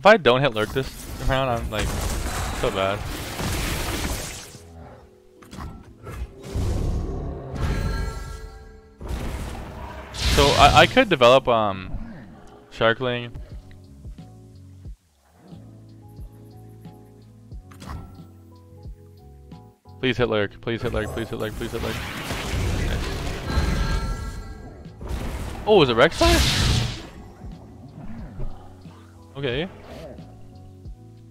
If I don't hit lurk this round, I'm like so bad. So I, I could develop um Sharkling. Please hit lurk, please hit lurk, please hit lurk, please hit lurk. Oh, is it Rek'Sai? Okay.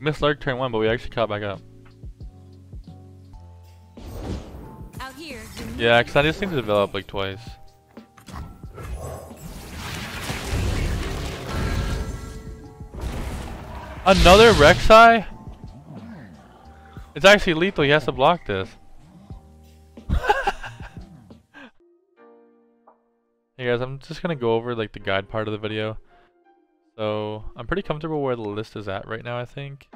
Missed Lurk turn one, but we actually caught back up. Out here. Yeah, because I just need to develop like twice. Another Rek'Sai? It's actually lethal, he has to block this. hey guys, I'm just gonna go over like the guide part of the video. So, I'm pretty comfortable where the list is at right now, I think.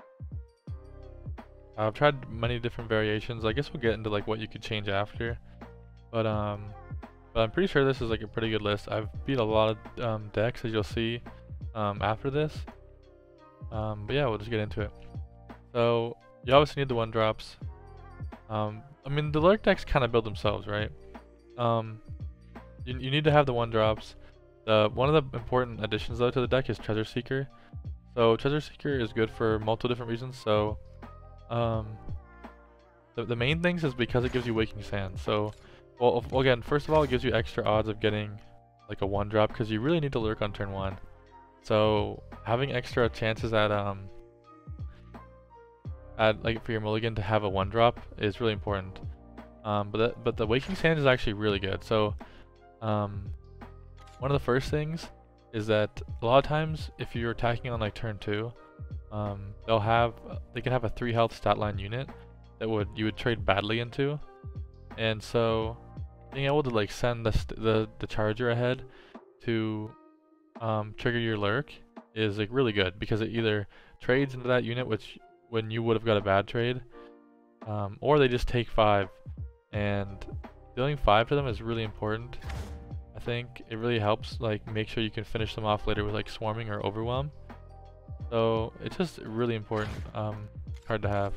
I've tried many different variations. I guess we'll get into like what you could change after. But um but I'm pretty sure this is like a pretty good list. I've beat a lot of um, decks as you'll see um, after this. Um, but yeah, we'll just get into it. So you obviously need the one drops. Um, I mean the lurk decks kind of build themselves, right? Um, you, you need to have the one drops. The one of the important additions though to the deck is Treasure Seeker. So Treasure Seeker is good for multiple different reasons. So um, the, the main things is because it gives you Waking Sand. So well, again, first of all, it gives you extra odds of getting like a one drop because you really need to lurk on turn one. So having extra chances at um at like for your mulligan to have a one drop is really important. Um, but but the Waking Sand is actually really good. So um, one of the first things is that a lot of times if you're attacking on like turn two, um, they'll have they can have a three health stat line unit that would you would trade badly into, and so being able to like send the the the charger ahead to um, trigger your lurk is like really good because it either trades into that unit which when you would have got a bad trade, um, or they just take five, and dealing five to them is really important. Think it really helps like make sure you can finish them off later with like swarming or overwhelm. So it's just really important um, card to have.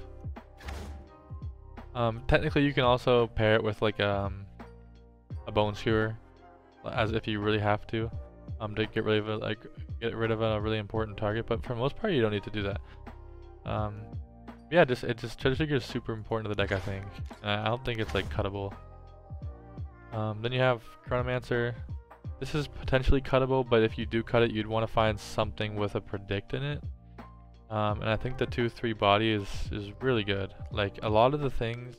Um, technically, you can also pair it with like um, a bone skewer, as if you really have to, um, to get rid of a, like get rid of a really important target. But for most part, you don't need to do that. Um, yeah, just it just treasure seeker is super important to the deck, I think. And I don't think it's like cuttable. Um, then you have Chronomancer. This is potentially cuttable, but if you do cut it, you'd want to find something with a predict in it. Um, and I think the 2-3 body is, is really good. Like, a lot of the things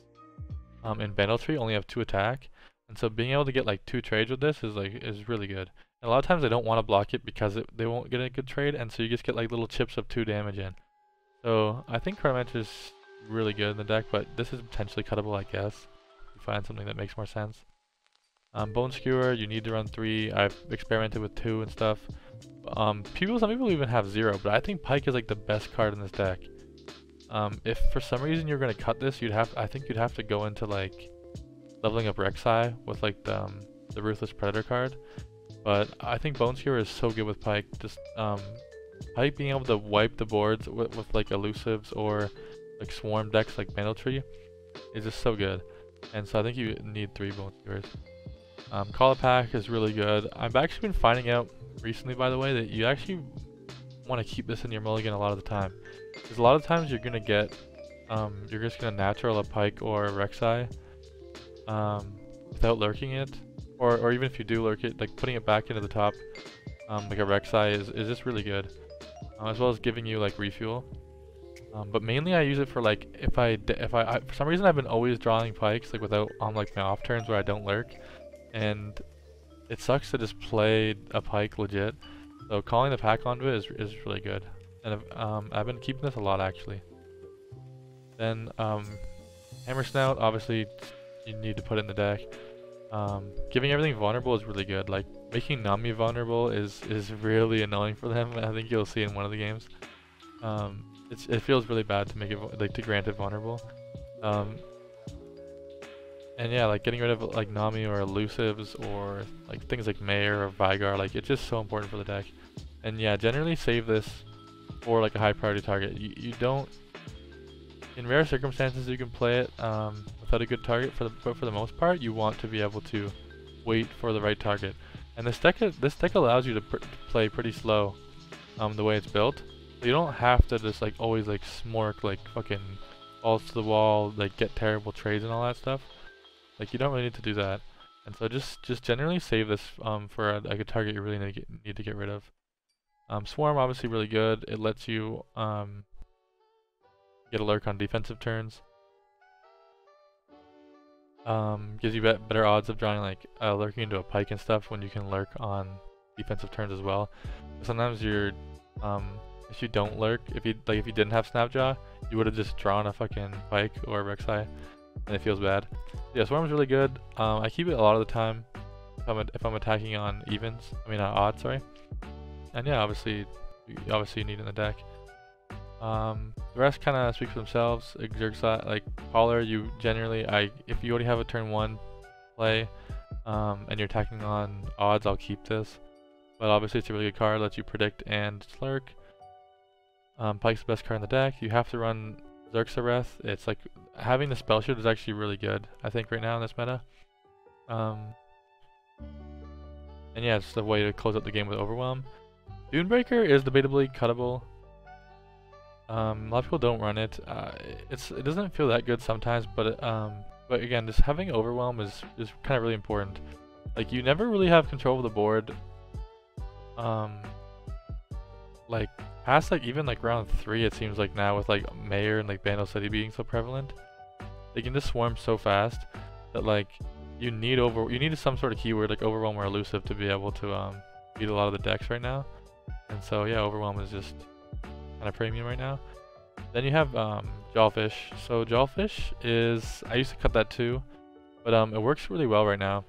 um, in Tree only have 2 attack. And so being able to get like 2 trades with this is like is really good. And a lot of times they don't want to block it because it, they won't get a good trade. And so you just get like little chips of 2 damage in. So I think Chronomancer is really good in the deck, but this is potentially cuttable, I guess. You find something that makes more sense. Um, Bone Skewer, you need to run three. I've experimented with two and stuff. Um, people, some people even have zero, but I think Pyke is like the best card in this deck. Um, if for some reason you're gonna cut this, you'd have, I think you'd have to go into like leveling up Rek'Sai with like the, um, the Ruthless Predator card. But I think Bone Skewer is so good with Pyke. Just um, Pyke being able to wipe the boards with, with like elusives or like swarm decks like Bandletree is just so good. And so I think you need three Bone Skewers. Um, Pack is really good. I've actually been finding out recently, by the way, that you actually want to keep this in your mulligan a lot of the time. Because a lot of times you're going to get, um, you're just going to natural a Pyke or a Rek'Sai um, without lurking it. Or, or even if you do lurk it, like putting it back into the top, um, like a Rek'Sai is, is just really good. Um, as well as giving you like refuel. Um, but mainly I use it for like if I if I, I, for some reason I've been always drawing Pykes like without on like my off turns where I don't lurk and it sucks to just play a Pyke legit. So calling the pack onto it is, is really good. And I've, um, I've been keeping this a lot actually. Then um, Hammer Snout, obviously you need to put in the deck. Um, giving everything vulnerable is really good. Like making Nami vulnerable is is really annoying for them. I think you'll see in one of the games. Um, it feels really bad to make it like to grant it vulnerable. Um, and yeah, like getting rid of like Nami or elusives or like things like Mayor or Veigar, like it's just so important for the deck. And yeah, generally save this for like a high priority target. You, you don't, in rare circumstances, you can play it um, without a good target. For the but for the most part, you want to be able to wait for the right target. And this deck this deck allows you to, pr play pretty slow, um, the way it's built. You don't have to just like always like smork like fucking balls to the wall, like get terrible trades and all that stuff. Like you don't really need to do that. And so just just generally save this um, for a, like a target you really need to get, need to get rid of. Um, Swarm obviously really good. It lets you um, get a lurk on defensive turns. Um, gives you better odds of drawing like uh, lurking into a Pyke and stuff when you can lurk on defensive turns as well. Sometimes you're, um, if you don't lurk, if you like if you didn't have Snapjaw, you would have just drawn a fucking Pyke or Rek'Sai, and it feels bad. Yeah, Swarm's really good. Um, I keep it a lot of the time if I'm if I'm attacking on evens. I mean uh, odds, sorry. And yeah, obviously, obviously you need it in the deck. Um, the rest kind of speak for themselves. Xer'Sai, like Caller, you generally, I if you already have a turn one play, um, and you're attacking on odds, I'll keep this. But obviously it's a really good card, lets you predict and slurk. Um, Pyke's the best card in the deck. You have to run Xerxareth. It's like, having the spell shield is actually really good, I think, right now in this meta. Um, and yeah, it's the way to close out the game with Overwhelm. Dunebreaker is debatably cuttable. Um, a lot of people don't run it. Uh, it's it doesn't feel that good sometimes, but um, but again, just having overwhelm is is kind of really important. Like you never really have control of the board. Um, like past like even like round three, it seems like now with like Mayor and like Bandle City being so prevalent, they can just swarm so fast that like you need over you need some sort of keyword like overwhelm or elusive to be able to um beat a lot of the decks right now. And so yeah, overwhelm is just kind of premium right now. Then you have um, Jawfish. So Jawfish is, I used to cut that too, but um, it works really well right now.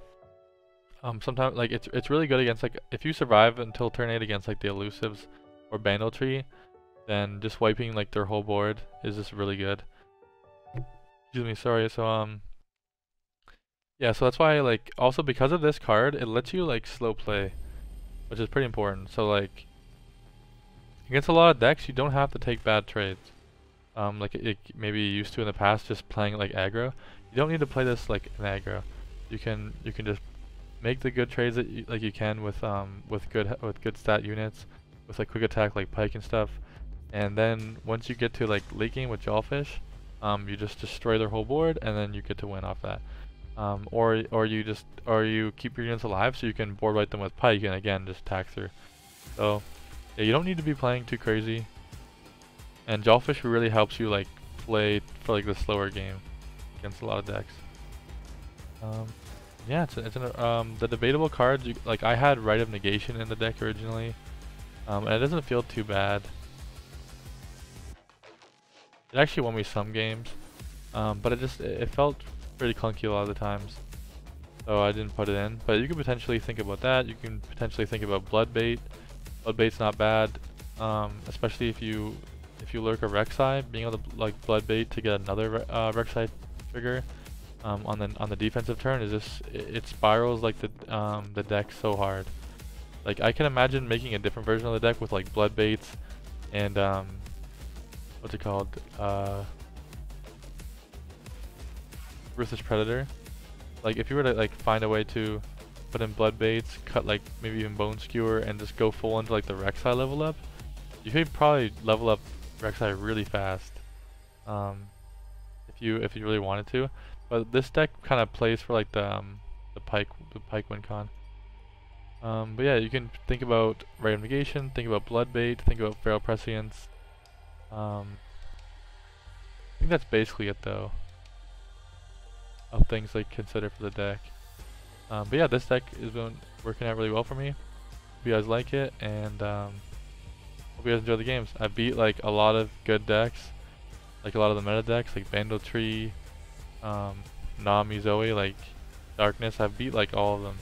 Um, sometimes like it's it's really good against like if you survive until turn 8 against like the elusives or Bandle Tree, then just wiping like their whole board is just really good. Excuse me, sorry. So um, yeah, so that's why like also because of this card, it lets you like slow play, which is pretty important. So like Against a lot of decks, you don't have to take bad trades. Um, like it, it maybe you used to in the past, just playing like aggro. You don't need to play this like an aggro. You can you can just make the good trades that you, like you can with um with good with good stat units, with like quick attack like Pyke and stuff. And then once you get to like game with Jawfish, um, you just destroy their whole board, and then you get to win off that. Um, or or you just or you keep your units alive so you can board wipe them with Pyke and again just attack through. So yeah, you don't need to be playing too crazy. And Jawfish really helps you like play for like the slower game against a lot of decks. Um, yeah, it's, it's an, um, the debatable cards. You, like I had Rite of Negation in the deck originally, um, and it doesn't feel too bad. It actually won me some games, um, but it just it, felt pretty clunky a lot of the times, so I didn't put it in. But you could potentially think about that. You can potentially think about blood bait. Blood bait's not bad, um, especially if you if you lurk a Rek'Sai, being able to like blood bait to get another uh, Rek'Sai trigger um, on the on the defensive turn is just it, it spirals like the um, the deck so hard. Like I can imagine making a different version of the deck with like Bloodbaits and um, what's it called? Uh, Ruthless Predator. Like if you were to like find a way to put in Bloodbaits, cut like maybe even Bone Skewer, and just go full into like the Rek'Sai level up, you could probably level up Rek'Sai really fast. Um, if you if you really wanted to, but this deck kind of plays for like the um, the Pyke the Pyke win con. Um, but yeah, you can think about Negation, think about Bloodbait, think about Feral Prescience. Um, I think that's basically it though. Of things like consider for the deck. Um, but yeah, this deck is been working out really well for me. Hope you guys like it, and um, hope you guys enjoy the games. I beat like a lot of good decks, like a lot of the meta decks, like Bandle Tree, um, Nami, Zoe, like Darkness. I've beat like all of them,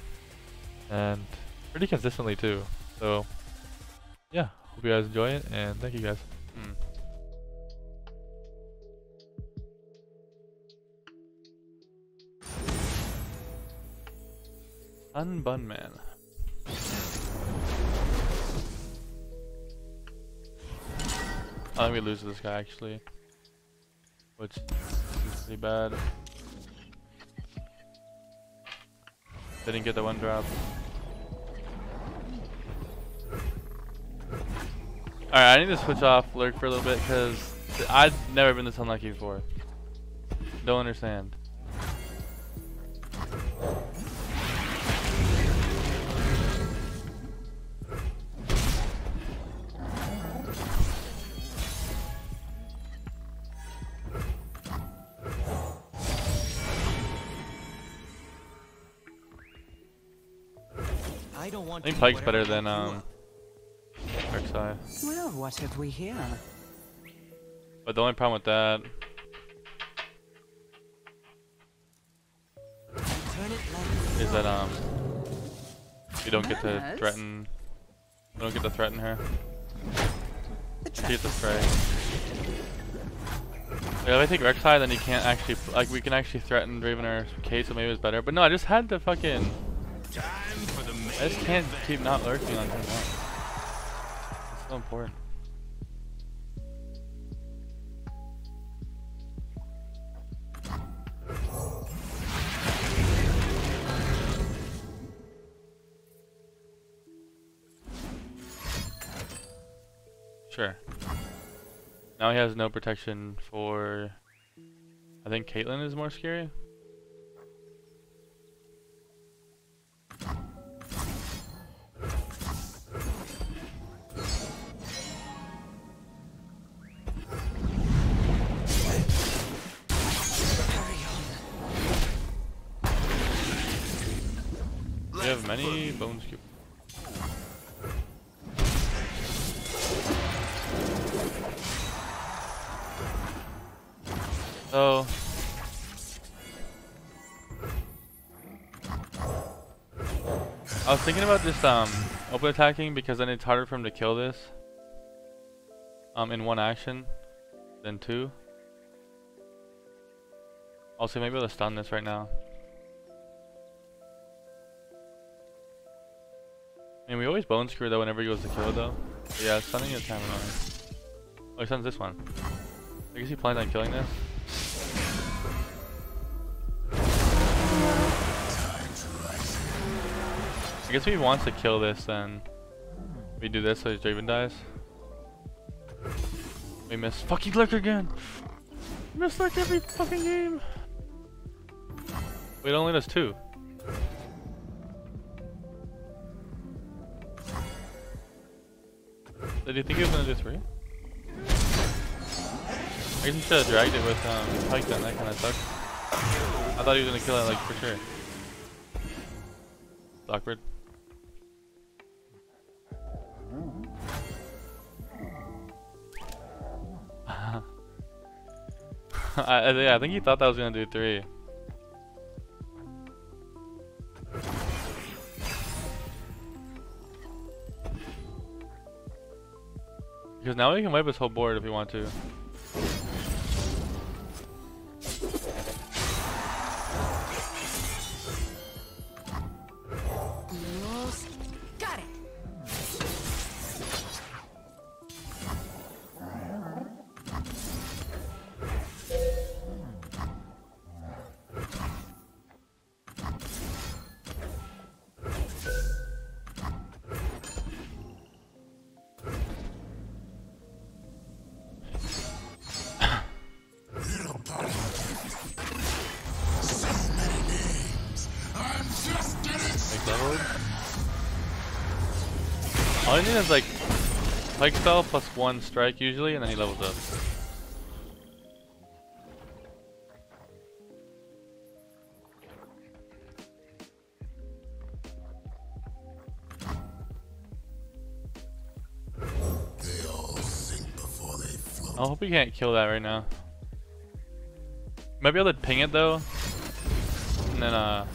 and pretty consistently too. So yeah, hope you guys enjoy it and thank you guys. Mm. Unbun man. I think we lose this guy actually. Which is pretty bad. Didn't get the one drop. Alright, I need to switch off Lurk for a little bit because I've never been this unlucky before. Don't understand. I don't want I think Pyke's better than um Dark Well, what have we here? But the only problem with that. Is that um you don't get to threaten you don't get to threaten her. You get to spray. If I take Rek'Sai, then you can't actually, like, we can actually threaten Draven or K, so maybe it's better. But no, I just had to fucking... I just can't keep not lurking on turn 1 so important. Sure. Now he has no protection for... I think Caitlyn is more scary? You have many bones cube. So I was thinking about this um open attacking because then it's harder for him to kill this um in one action than two. Also maybe I'll stun this right now. And we always bone skewer though whenever he goes to kill though. Yeah, stunning is kind on. Oh, he sends this one. I guess he plans on killing this. I guess if he wants to kill this then we do this so Draven dies. We miss fucking Lurk again! Miss Lurk every fucking game! Wait, only does two. Did you think it was gonna do three? I guess he should have dragged it with um, Python, that kind of sucks. I thought he was gonna kill it, like, for sure. It's awkward. I, I, think he thought that was gonna do three. Because now we can wipe his whole board if we want to. Plague spell plus one strike usually, and then he levels up. I hope we can't kill that right now. Might be able to ping it though. And then uh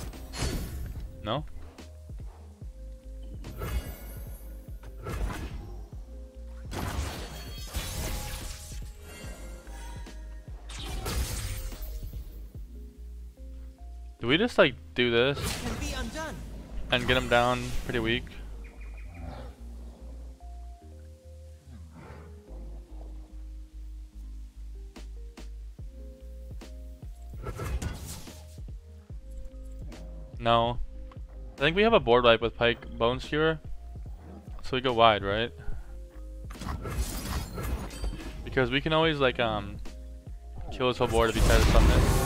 we just like do this and get him down pretty weak? No. I think we have a board wipe with Pyke Bone Skewer. So we go wide, right? Because we can always like um kill his whole board if he tries to summon it.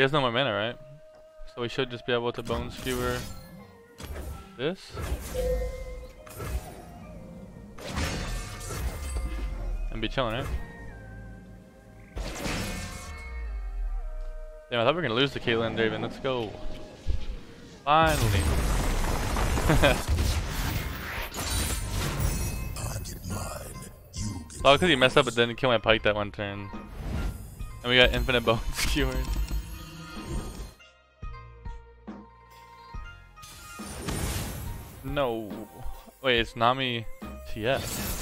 He has no more mana, right? So we should just be able to bone skewer this. And be chilling, right? Damn, I thought we were gonna lose to Caitlyn Draven. Let's go. Finally. Oh, because he messed up but didn't kill my Pyke that one turn. And we got infinite bone skewered. No. Wait, it's Nami TF.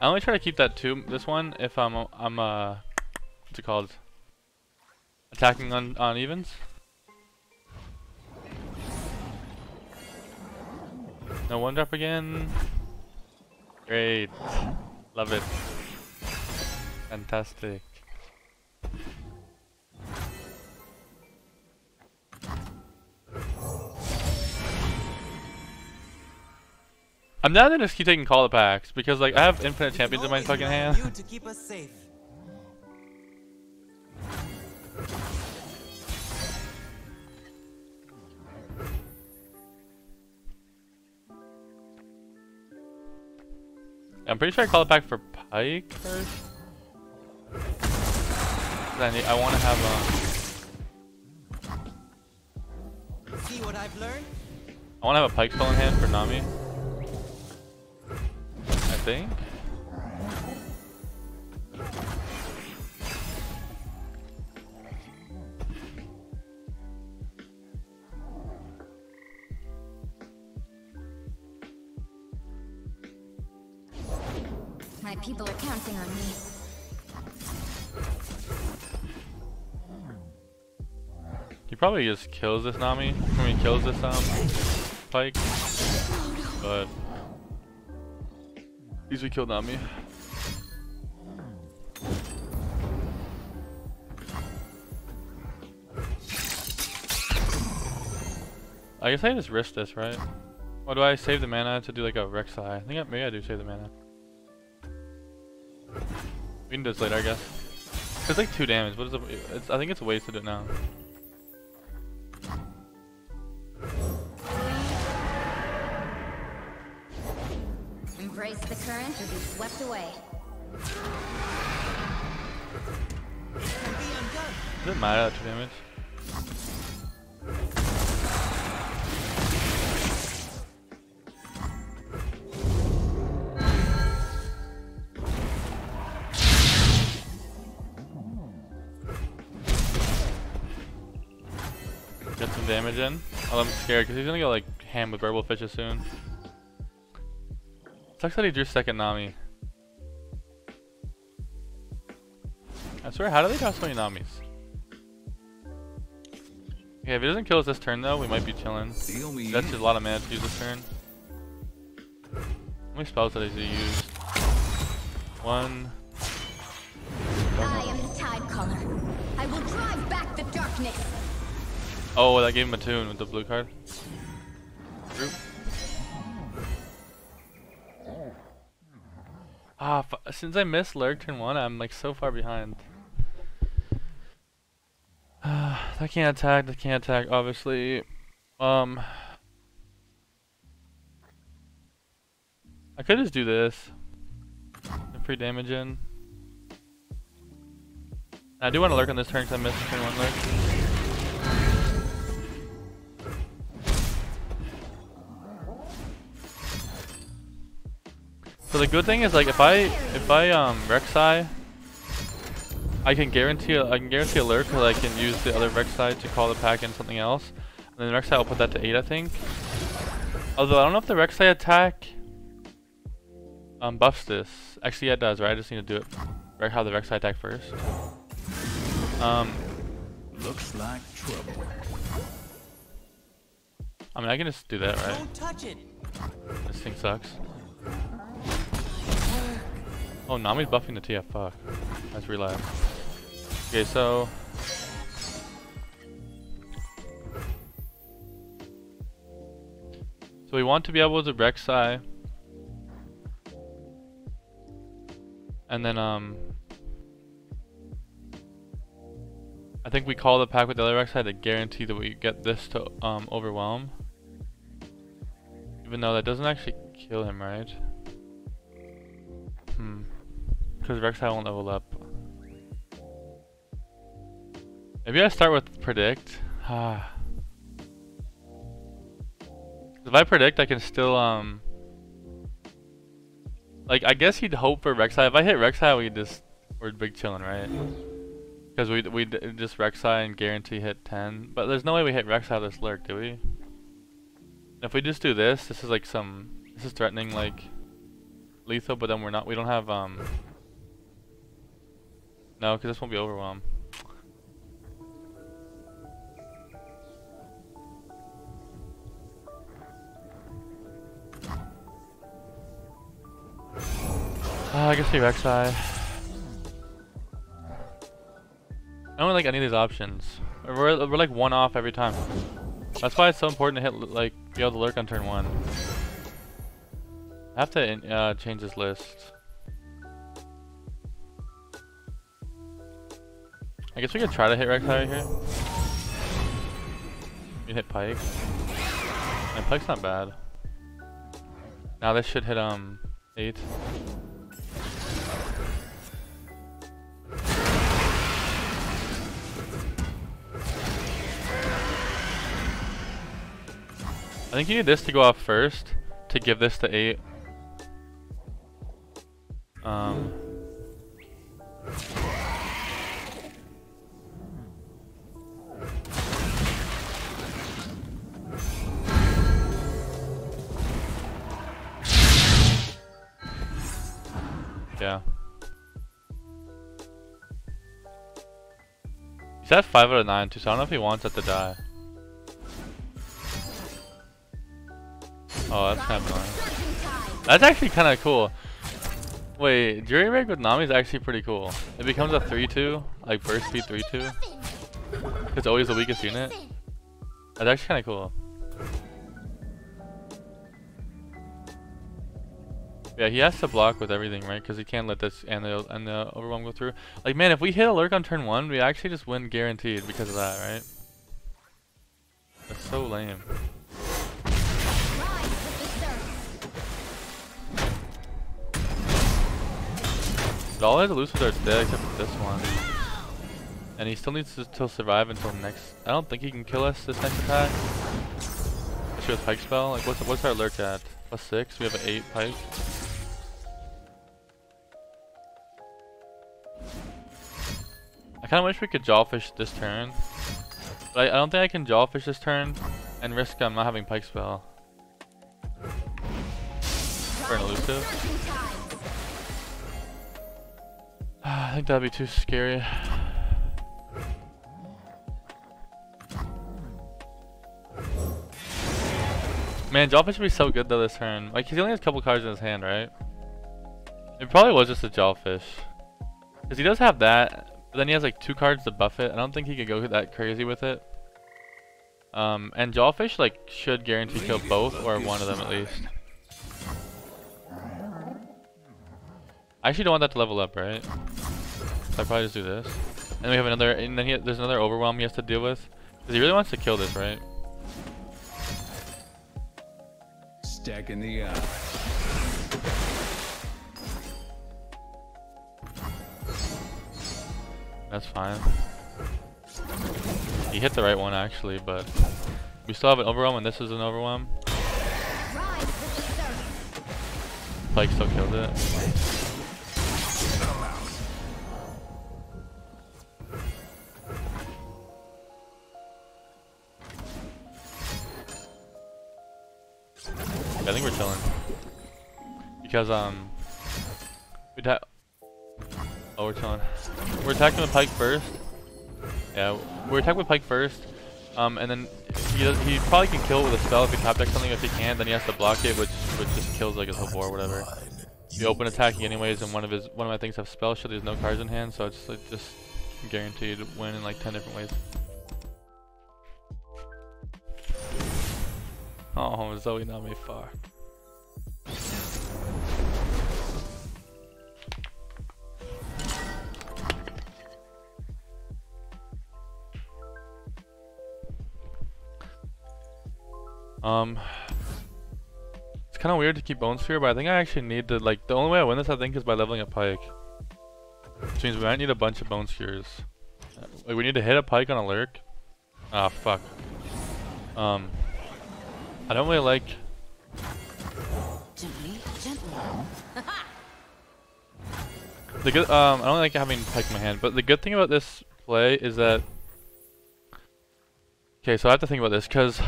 I only try to keep that two, this one, if I'm, I'm, uh, what's it called? Attacking on, on evens? No one drop again. Great. Love it. Fantastic. I'm now gonna just keep taking call packs because like I have infinite champions in my fucking hand. You to keep us safe. I'm pretty sure I call it back for Pyke first. I need, I want to have um, See what I've learned? I want to have a Pyke spell in hand for Nami. I think. Probably just kills this Nami. I mean, kills this um Pyke. But at least we killed Nami. I guess I just risk this, right? Or do I save the mana to do like a Rek'Sai? I think I, maybe I do save the mana. We can do this later, I guess. It's like two damage. What is it? It's, I think it's a waste to do it now. Swept away. Does it matter at two damage? Get some damage in. Oh, I'm scared because he's gonna go like ham with werewolf fishes soon. Sucks that he drew second Nami. I swear, how do they draw so many Namis? Okay, if he doesn't kill us this turn though, we might be chilling. That's just a lot of mana to use this turn. How many spells did he use? One. I am the Tide Caller. I will drive back the darkness. Oh, that gave him a tune with the blue card. Group. Ah, f since I missed Lurk turn one, I'm like so far behind. that can't attack. That can't attack. Obviously, um, I could just do this. And free damage in. I do want to lurk on this turn because I missed turn one lurk. So the good thing is like if I if I um Rek'Sai, I can guarantee I can guarantee a lurk because I can use the other Rek'Sai to call the pack in something else, and then Rek'Sai will put that to eight I think. Although I don't know if the Rek'Sai attack um buffs this. Actually, yeah, it does. Right, I just need to do it. Right, how the Rek'Sai attack first. Um, Looks like trouble. I mean I can just do that, right? Don't touch it. This thing sucks. Oh, Nami's buffing the TF. Fuck. That's relapse. Okay, so. So we want to be able to Rek'Sai. And then, um. I think we call the pack with the other Rek'Sai to guarantee that we get this to um, overwhelm. Even though that doesn't actually kill him, right? Hmm. Because Rek'Sai won't level up. Maybe I start with predict. If I predict, I can still um. Like I guess he'd hope for Rek'Sai. If I hit Rek'Sai, we just we're big chilling, right? Because we we just Rek'Sai and guarantee hit 10. But there's no way we hit Rek'Sai this lurk, do we? If we just do this, this is like some, this is threatening like lethal, but then we're not, we don't have, um, no, because this won't be overwhelmed. Uh, I guess the Rek'Sai. I don't like any of these options. We're, we're like one off every time. That's why it's so important to hit, like, be able to lurk on turn one. I have to uh, change this list. I guess we could try to hit Rek'Sai right here. You hit Pyke. And Pyke's not bad. Now this should hit, um, 8. Think you need this to go off first to give this to 8. Um, yeah. He's at 5 out of 9 too, so I don't know if he wants it to die. Oh, that's kind of annoying. That's actually kind of cool. Wait, Jury Rig with Nami is actually pretty cool. It becomes a 3-2, like burst speed 3-2. It's always the weakest unit. That's actually kind of cool. Yeah, he has to block with everything, right? Because he can't let this and the and the overwhelm go through. Like, man, if we hit a lurk on turn one, we actually just win guaranteed because of that, right? That's so lame. All his elusives are dead except for this one. And he still needs to still survive until next. I don't think he can kill us this next attack. Especially with Pyke spell. Like what's what's our lurk at? Plus six. We have an eight Pyke. I kind of wish we could jawfish this turn. But I, I, don't think I can jawfish this turn and risk um, not having Pyke spell. For an elusive. I think that'd be too scary. Man, Jawfish should be so good though this turn. Like, he only has a couple cards in his hand, right? It probably was just a Jawfish. Because he does have that, but then he has like two cards to buff it. I don't think he could go that crazy with it. Um, and Jawfish like should guarantee kill both or one of them at least. I actually don't want that to level up, right? So I probably just do this. And we have another, and then he, there's another overwhelm he has to deal with. Because he really wants to kill this, right? Stack in the eye. That's fine. He hit the right one actually, but we still have an overwhelm and this is an overwhelm. Pyke still killed it. I think we're chilling. Because, um, we ta- Oh, we're chilling. We're attacking with Pyke first. Yeah, we're attacking with Pyke first. Um, and then he, does, he probably can kill with a spell if he top decks something. If he can, then he has to block it, which which just kills like his whole board or whatever. We open attacking anyways, and one of his one of my things have spell shield. There's no cards in hand, so it's like just guaranteed win in like ten different ways. Oh, Zoe not me far. Um, it's kind of weird to keep Bone Skewer, but I think I actually need to, like, the only way I win this, I think, is by leveling a Pyke. Which means we might need a bunch of Bone Skewers. Like, we need to hit a Pyke on a Lurk. Ah, fuck. Um, I don't really like... Gently, gently. The good, um, I don't like having Pyke in my hand, but the good thing about this play is that... Okay, so I have to think about this, because...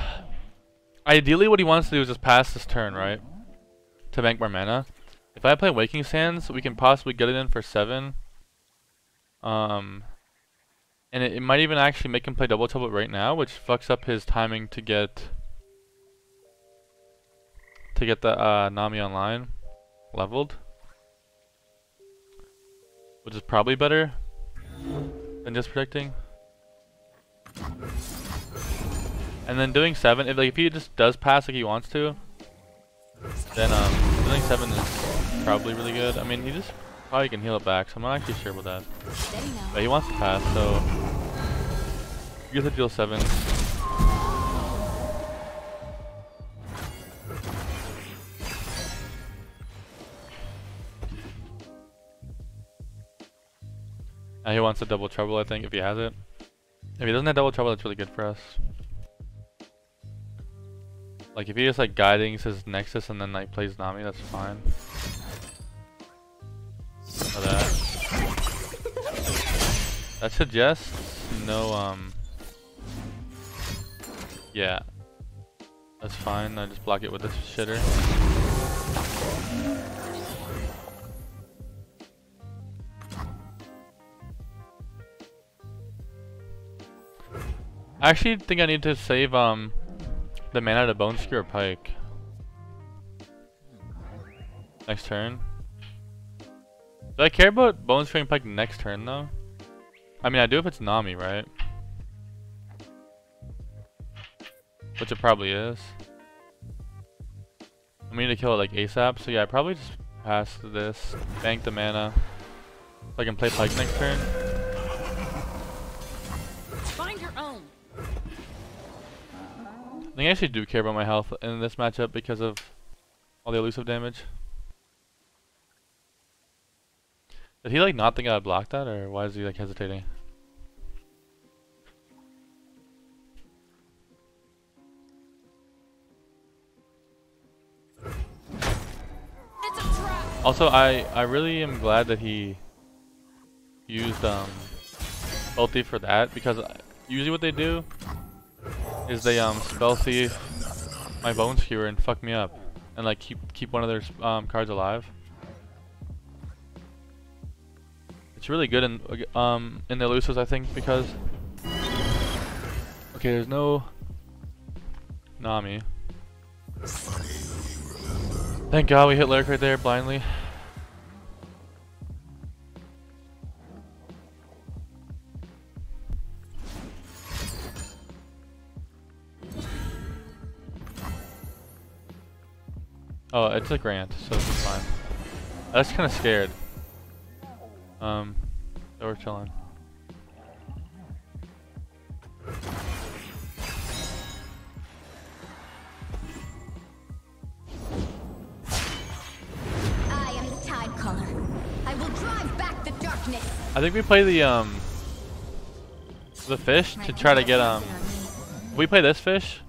Ideally what he wants to do is just pass this turn, right? To bank more mana. If I play Waking Sands, we can possibly get it in for 7. Um, and it, it might even actually make him play Double Trouble right now, which fucks up his timing to get... To get the uh, Nami online leveled. Which is probably better than just protecting. And then doing seven, if like if he just does pass like he wants to, then um doing seven is probably really good. I mean he just probably can heal it back, so I'm not actually sure about that. But he wants to pass, so you get to deal seven. He wants a double trouble, I think, if he has it. If he doesn't have double trouble, that's really good for us. Like if he just like guiding his Nexus and then like plays Nami, that's fine. That. That suggests no um Yeah. That's fine, I just block it with this shitter. I actually think I need to save um the mana to Bone Skewer Pyke. Next turn. Do I care about Bone Skewering Pyke next turn though? I mean I do if it's Nami, right? Which it probably is. I need to kill it like ASAP, so yeah, I probably just pass this, bank the mana, so I can play Pyke next turn. I think I actually do care about my health in this matchup because of all the elusive damage. Did he like not think I blocked that or why is he like hesitating? Also, I I really am glad that he used um ulti for that because uh, usually what they do is they um spell thief my bone skewer and fuck me up and like keep keep one of their um cards alive. It's really good in um in the elusives I think because okay there's no Nami. Thank God we hit Lyric right there blindly. Oh, it's a grant, so it's fine. I was kind of scared. Um, so we're chilling. I am the Tide Caller. I will drive back the darkness. I think we play the um the fish to try to get um. If we play this fish,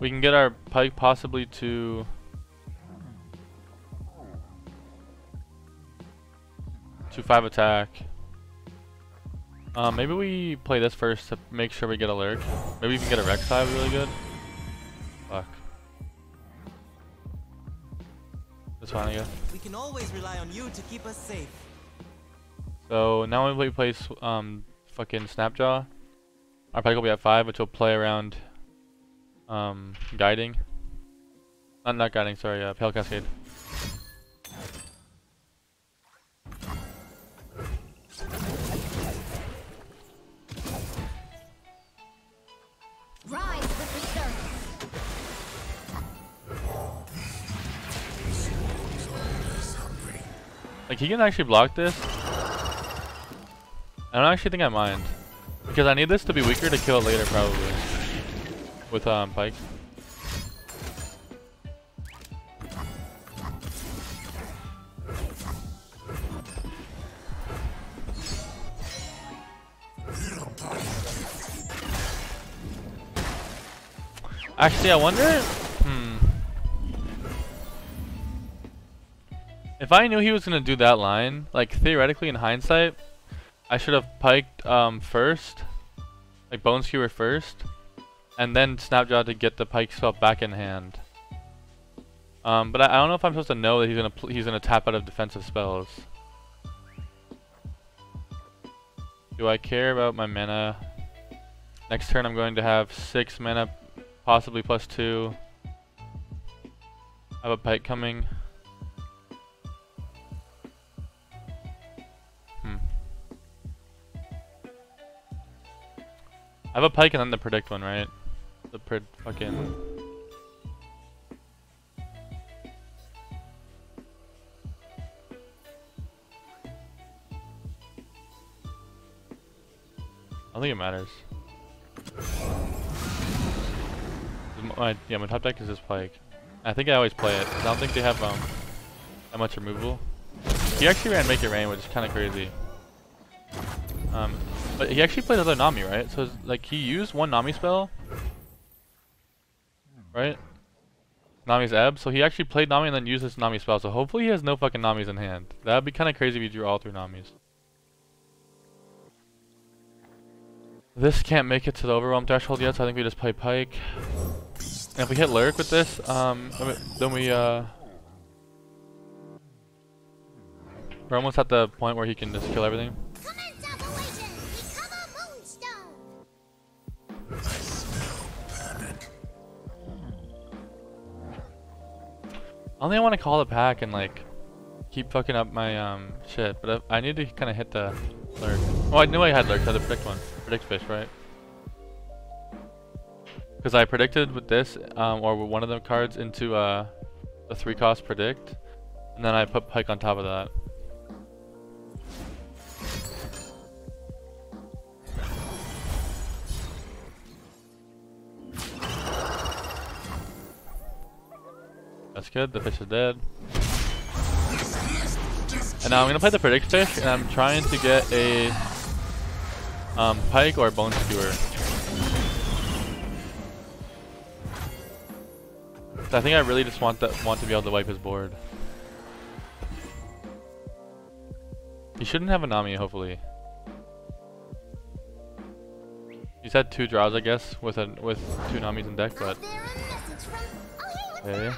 we can get our Pyke possibly to to five attack. Um, maybe we play this first to make sure we get a lurk. Maybe we can get a Rek'Sai really good. Fuck. That's fine, I guess. We can always rely on you to keep us safe. So now we play um fucking Snapjaw. Our Pyke will be at five, which will play around um guiding. Not not guiding, sorry, uh, Pale Cascade. Like he can actually block this. I don't actually think I mind. Because I need this to be weaker to kill it later probably. With um Pyke. Actually, I wonder. If I knew he was gonna do that line, like theoretically in hindsight, I should have piked um first, like bone skewer first, and then snapjaw to get the Pyke spell back in hand. Um, but I, I don't know if I'm supposed to know that he's gonna he's gonna tap out of defensive spells. Do I care about my mana? Next turn I'm going to have six mana, possibly plus two. I have a Pyke coming. I have a Pyke and then the predict one, right? The pred fucking. I don't think it matters. My, yeah, my top deck is this Pyke. I think I always play it. I don't think they have um that much removal. He actually ran Make It Rain, which is kind of crazy. Um, but he actually played another Nami, right? So like he used one Nami spell, right? Nami's Ebb. So he actually played Nami and then used his Nami spell. So hopefully he has no fucking Namis in hand. That'd be kind of crazy if he drew all three Namis. This can't make it to the overwhelm threshold yet, so I think we just play Pyke. And if we hit Lyric with this, um, then we uh, we're almost at the point where he can just kill everything. I only want to call the pack and like keep fucking up my um shit, but I, I need to kind of hit the lurk. Oh, I knew I had lurk. I had to predict one, predict fish, right? Because I predicted with this um or with one of the cards into uh three cost predict, and then I put Pyke on top of that. That's good. The fish is dead. And now I'm gonna play the predict fish, and I'm trying to get a um, Pyke or a bone skewer. So I think I really just want that want to be able to wipe his board. He shouldn't have a Nami, hopefully. He's had two draws, I guess, with a with two Namis in deck, but Out there a message from. Oh, hey,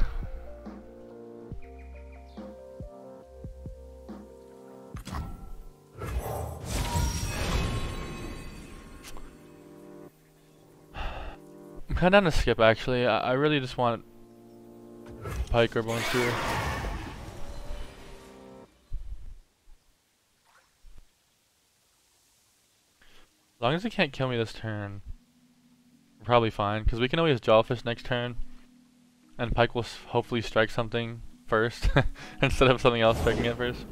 I'm kind of down to skip actually. I, I really just want Pyke or Bone. As long as he can't kill me this turn, we're probably fine. Because we can always Jawfish next turn. And Pyke will hopefully strike something first instead of something else striking it first.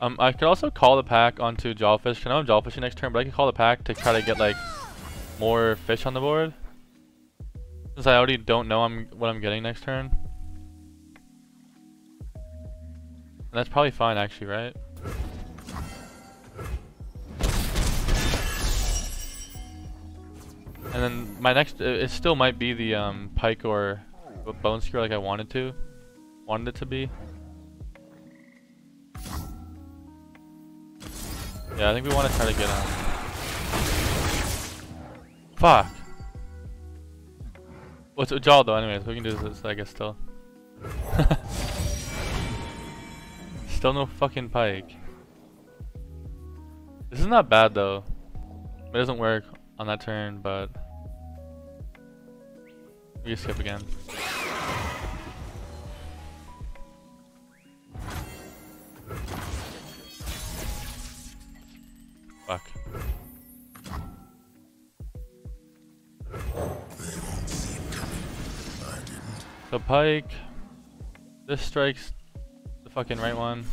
Um, I could also call the pack onto Jawfish. I know I'm Jawfishing next turn, but I could call the pack to try to get like more fish on the board. Since I already don't know I'm what I'm getting next turn. And that's probably fine actually, right? And then my next, it it still might be the um, Pyke or bone skewer like I wanted to, wanted it to be. Yeah, I think we want to try to get on. Fuck. What's a jaw though? Anyways, we can do this, I guess still. still no fucking Pyke. This is not bad though. It doesn't work on that turn, but we skip again. Fuck. So Pyke, this strikes the fucking right one.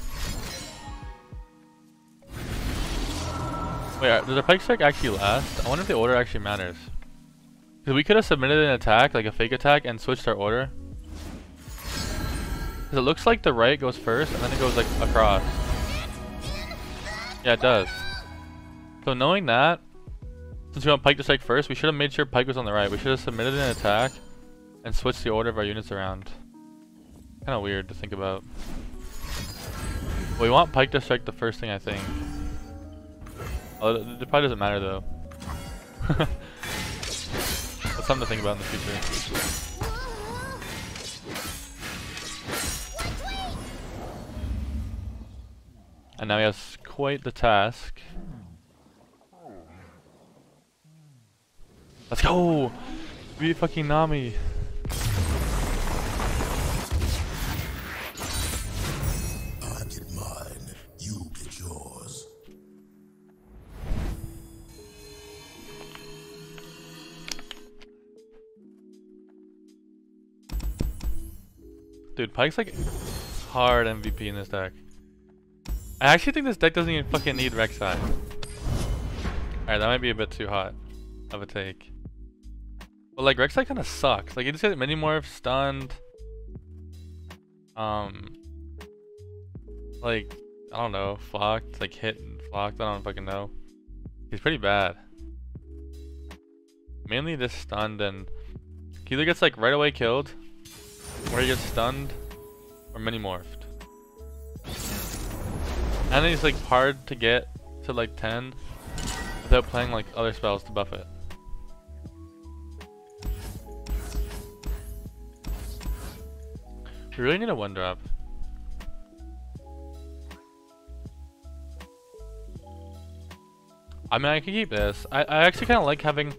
Wait, did the Pyke strike actually last? I wonder if the order actually matters. Because we could have submitted an attack, like a fake attack, and switched our order. Because it looks like the right goes first, and then it goes like across. Yeah, it does. So knowing that, since we want Pyke to strike first, we should have made sure Pyke was on the right. We should have submitted an attack and switched the order of our units around. Kind of weird to think about. We want Pyke to strike the first thing, I think. Oh, it it probably doesn't matter though. That's something to think about in the future. And now he has quite the task. Let's go! We fucking Nami. I get mine, you get yours. Dude, Pyke's like hard MVP in this deck. I actually think this deck doesn't even fucking need Rek'Sai. Alright, that might be a bit too hot of a take. But like Rek'Sai kind of sucks. Like you just get mini morph stunned. Um, like I don't know, flocked, like hit and flocked. I don't fucking know. He's pretty bad. Mainly just stunned and he either gets like right away killed, or he gets stunned, or mini morphed. And he's like hard to get to like 10 without playing like other spells to buff it. We really need a one drop. I mean, I could keep this. I, I actually kind of like having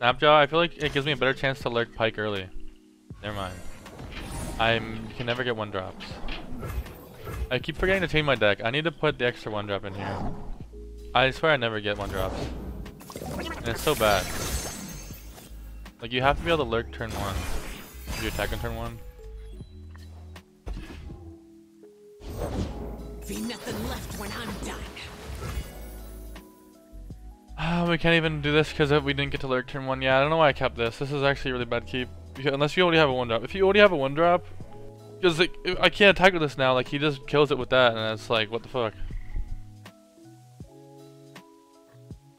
Snapjaw. I feel like it gives me a better chance to lurk Pyke early. Never mind. I'm can never get one drops. I keep forgetting to change my deck. I need to put the extra one drop in here. I swear I never get one drops. And it's so bad. Like you have to be able to lurk turn one. You attack on turn one. Be nothing left when I'm done. Ah, we can't even do this because we didn't get to lurk turn one. Yeah, I don't know why I kept this. This is actually a really bad keep. Unless you already have a one drop. If you already have a one drop, because like, I can't attack with this now. Like he just kills it with that, and it's like, what the fuck?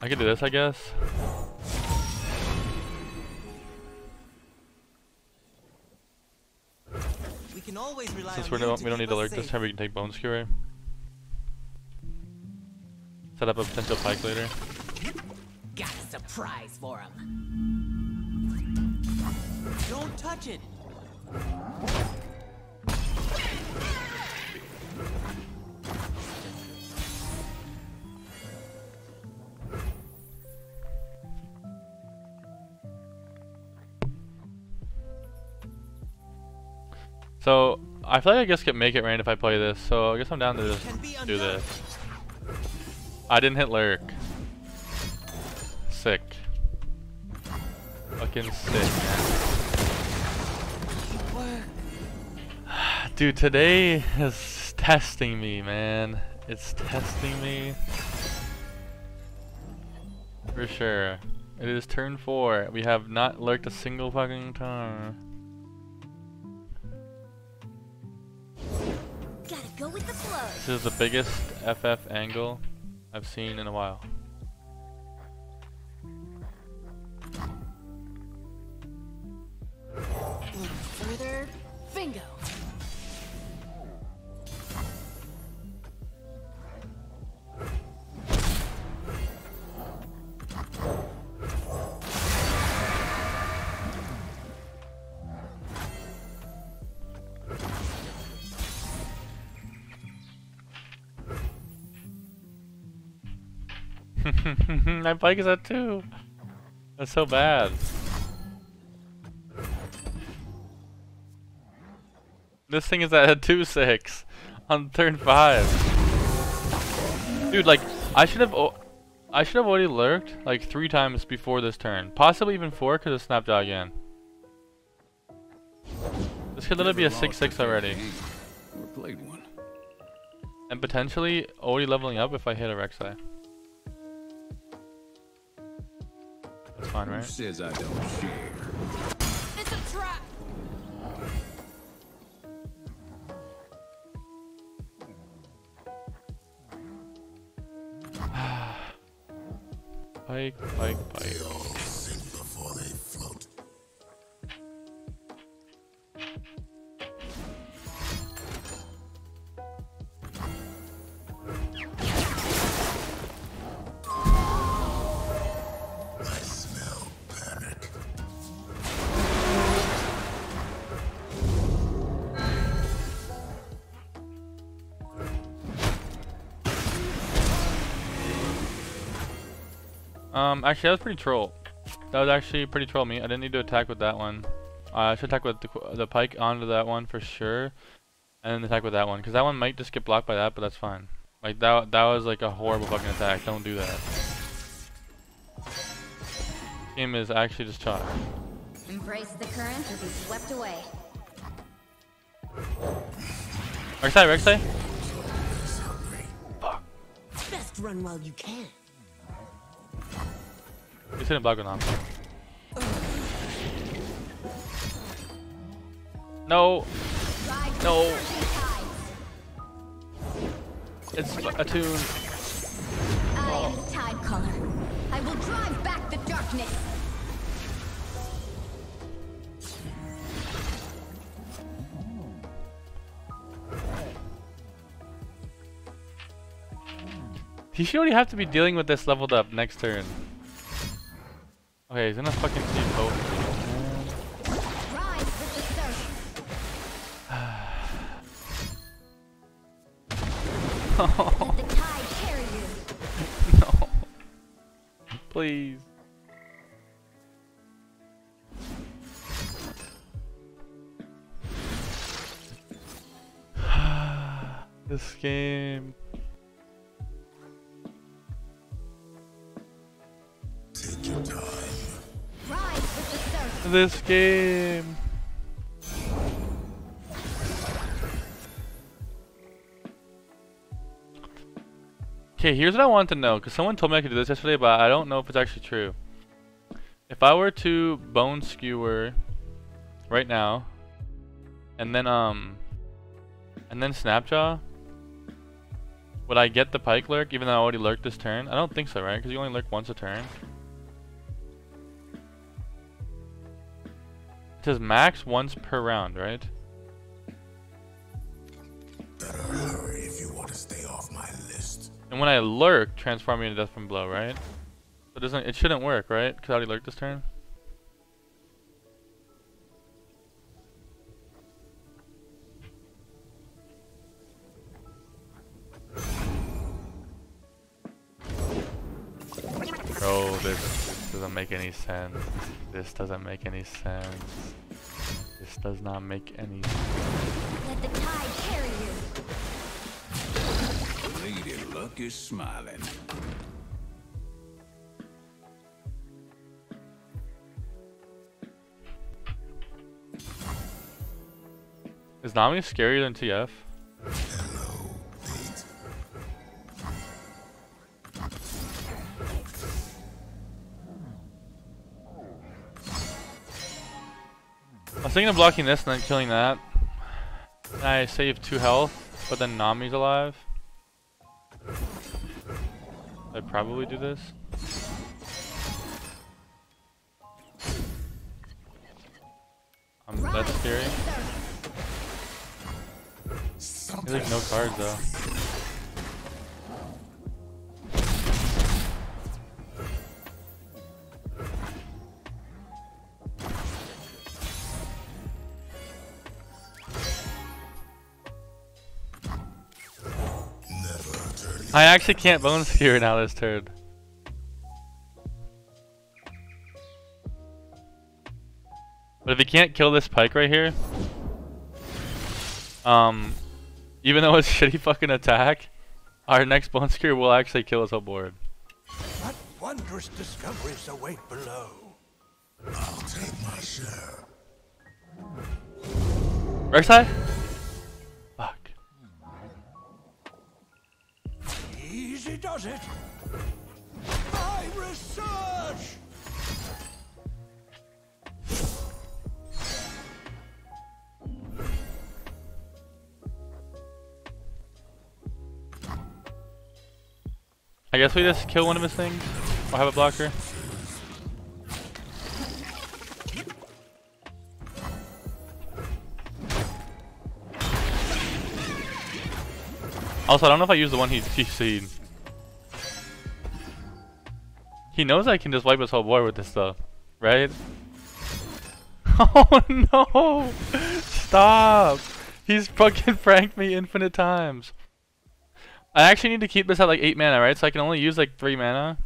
I could do this, I guess. Can always rely Since we're you no, we don't need to us this time, we can take Bone Skewer. Set up a potential Pyke later. Got a surprise for him. Don't touch it. So I feel like I guess could make it rain if I play this. So I guess I'm down to just do this. I didn't hit lurk. Sick. Fucking sick. Dude, today is testing me, man. It's testing me. For sure. It is turn four. We have not lurked a single fucking time. Go with the flow. This is the biggest FF angle I've seen in a while. Further, bingo. My bike is at two. That's so bad. This thing is at a two six on turn five. Dude, like I should have, I should have already lurked like three times before this turn, possibly even four because of Snapjaw again. This could literally be a Never six lost six already, game, Or played one. and potentially already leveling up if I hit a Rek'Sai. That's fine, Who says I don't share? It's a trap. Pyke, Pyke, Pyke. Um, actually, that was pretty troll. That was actually pretty troll me. I didn't need to attack with that one. Uh, I should attack with the, the Pyke onto that one for sure, and then attack with that one, because that one might just get blocked by that, but that's fine. Like that, that was like a horrible fucking attack. Don't do that. Game is actually just chalk. Embrace the current or be swept away. Rek'Sai, Rek'Sai. Best run while you can. Block with on. No, No. it's a tune. I am the tide caller. I will drive back the darkness. He should already have to be dealing with this leveled up next turn. Okay, he's gonna fucking see both. No. Please. this game. This game. Okay, here's what I want to know, because someone told me I could do this yesterday, but I don't know if it's actually true. If I were to bone skewer right now, and then um, and then Snapjaw, would I get the Pyke Lurk even though I already lurked this turn? I don't think so, right? Because you only lurk once a turn. Says max once per round, right? Better hurry if you want to stay off my list. And when I lurk, transform me into Death from Below, right? It doesn't. It shouldn't work, right? Because I already lurked this turn. Doesn't make any sense. This doesn't make any sense. This does not make any sense. Let the tide carry you. Lady Luck is smiling. Is Nami scarier than TF? I was thinking of blocking this and then killing that. I saved two health, but then Nami's alive. I'd probably do this. Um, that's scary. There's no cards though. I actually can't bone skewer now this turn. But if he can't kill this Pyke right here, um, even though it's shitty fucking attack, our next bone skewer will actually kill his whole board. What wondrous discoveries await below? I'll take my share. Rek'Sai? Easy does it. I research. I guess we just kill one of his things. Or have a blocker. Also, I don't know if I use the one he CC'd. He knows I can just wipe his whole board with this stuff, right? Oh no! Stop! He's fucking pranked me infinite times. I actually need to keep this at like 8 mana, right? So I can only use like 3 mana.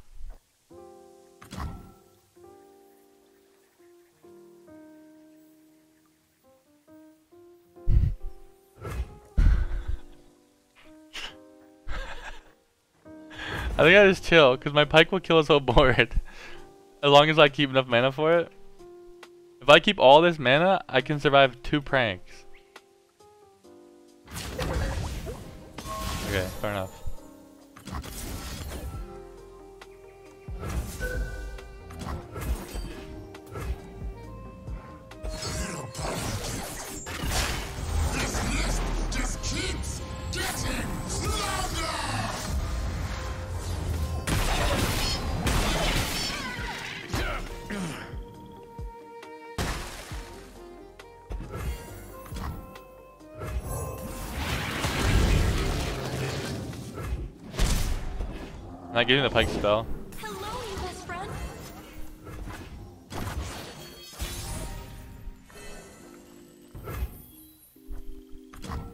I think I just chill, because my Pyke will kill his whole board. as long as I keep enough mana for it. If I keep all this mana, I can survive two pranks. Okay, fair enough. I'm not getting the Pyke spell. Hello, you best friend.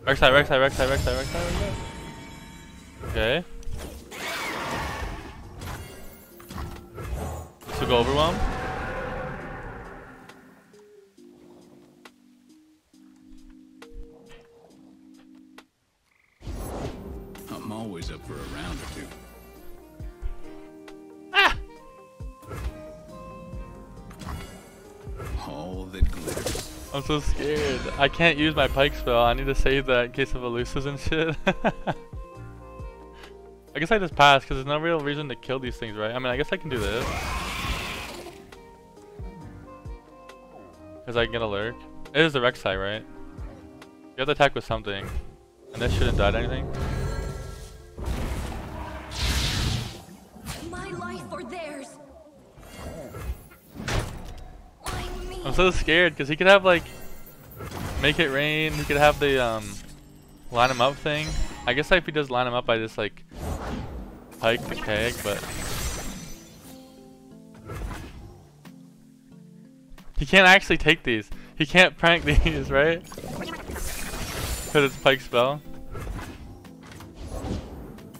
Rek'Sai, Rek'Sai, Rek'Sai, Rek'Sai, Rek'Sai, Rek'Sai. Okay. So go overwhelm. So scared. I can't use my Pyke spell. I need to save that in case of elusives and shit. I guess I just pass because there's no real reason to kill these things, right? I mean, I guess I can do this. Because I can get a lurk. It is the Rek'Sai, right? You have to attack with something. And this shouldn't die to anything. My life or theirs. I'm so scared because he could have like make it rain. He could have the um line him up thing. I guess if he does line him up, I just like pike the keg, but he can't actually take these. He can't prank these, right? Because it's Pyke spell.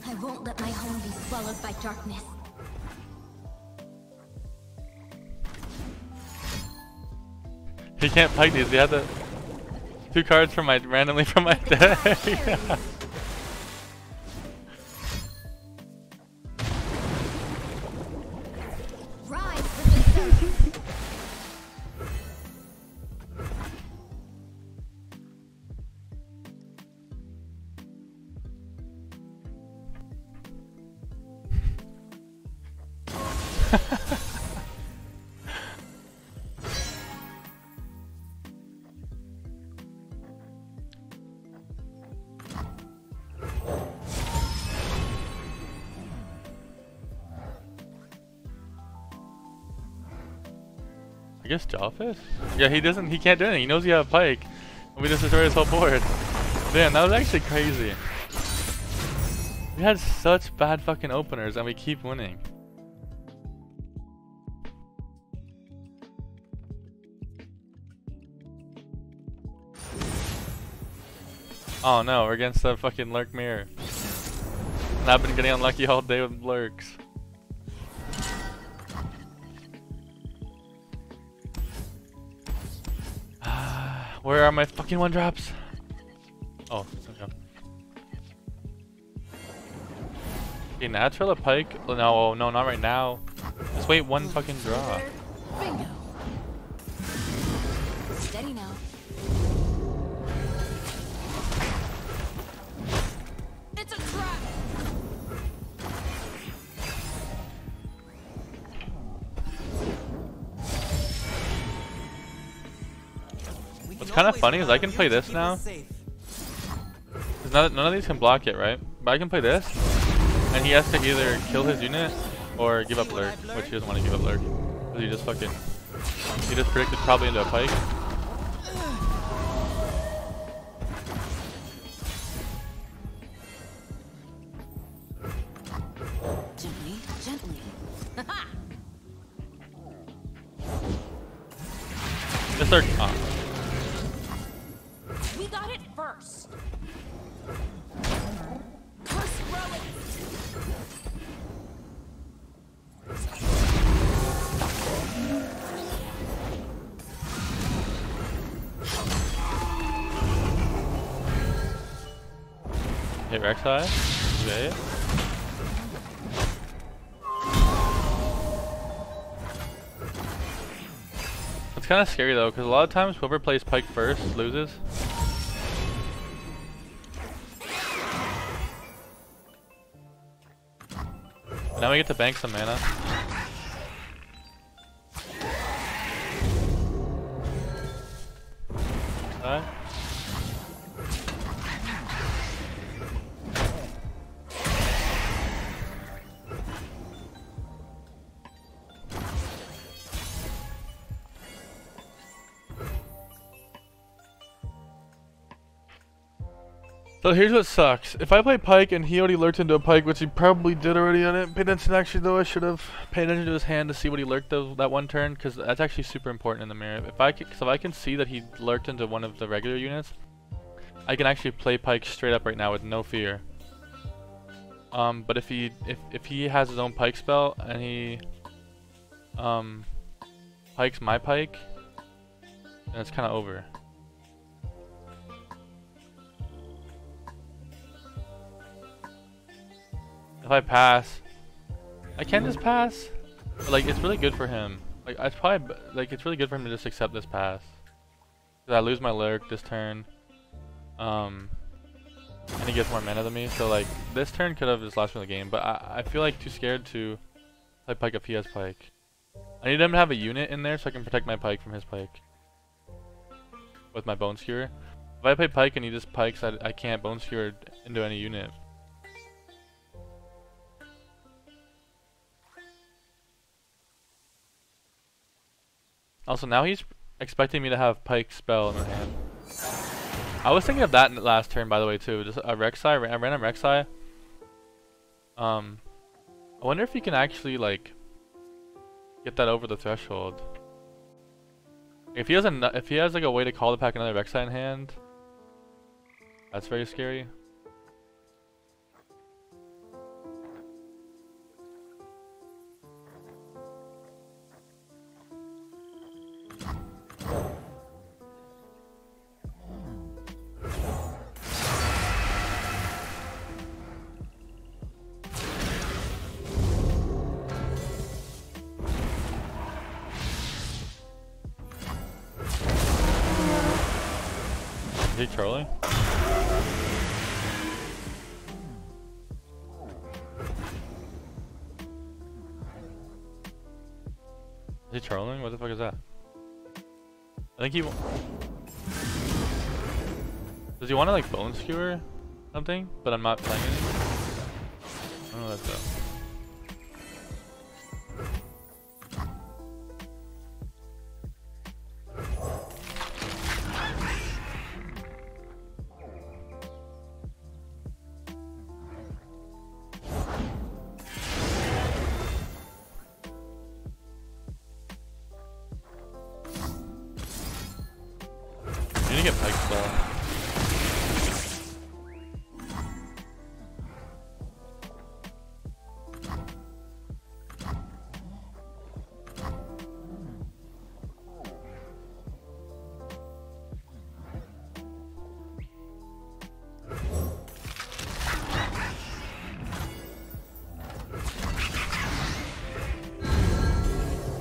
I won't let my home be swallowed by darkness. He can't pike these. We have the two cards from my randomly from my deck. Guess Yeah, he doesn't. He can't do anything. He knows you have Pyke, and we just destroyed his whole board. Damn, that was actually crazy. We had such bad fucking openers and we keep winning. Oh no, we're against the fucking lurk mirror. And I've been getting unlucky all day with lurks. Where are my fucking one drops? Oh, okay. Okay, natural a Pyke? Oh, no, no, not right now. Just wait one fucking draw. What's kinda always funny is I can play this now. Cause none, none of these can block it, right? But I can play this, and he has to either kill his unit or give up lurk, which he doesn't want to give up lurk. Cause he just fucking, he just predicted probably into a Pyke. Gently, gently. This lurk, oh, Rek'Sai. Okay. It's kind of scary though, because a lot of times whoever plays Pyke first loses. Now we get to bank some mana. So here's what sucks. If I play Pyke and he already lurked into a Pyke, which he probably did already on it, pay attention actually though, I should have paid attention to his hand to see what he lurked those, that one turn, because that's actually super important in the mirror. If I, can, if I can see that he lurked into one of the regular units, I can actually play Pyke straight up right now with no fear. Um, but if he if, if he has his own Pyke spell and he um pikes my Pyke, then it's kind of over. If I pass, I can just pass. But, like it's really good for him. Like I probably like it's really good for him to just accept this pass. Cause I lose my lurk this turn. Um, and he gets more mana than me. So like this turn could have just lost me the game. But I I feel like too scared to play Pyke if he has Pyke. I need him to have a unit in there so I can protect my Pyke from his Pyke. With my Bone Skewer. If I play Pyke and he just pikes, I, I can't Bone Skewer into any unit. Also, now he's expecting me to have Pyke spell in my hand. I was thinking of that in the last turn, by the way, too. Just a Rek'Sai, a random Rek'Sai. Um, I wonder if he can actually, like, get that over the threshold. If he has a, if he has like a way to call the pack another Rek'Sai in hand, that's very scary. He trolling? Is he trolling? What the fuck is that? I think he. Does he want to like bone skewer something? But I'm not playing it. I don't know what that's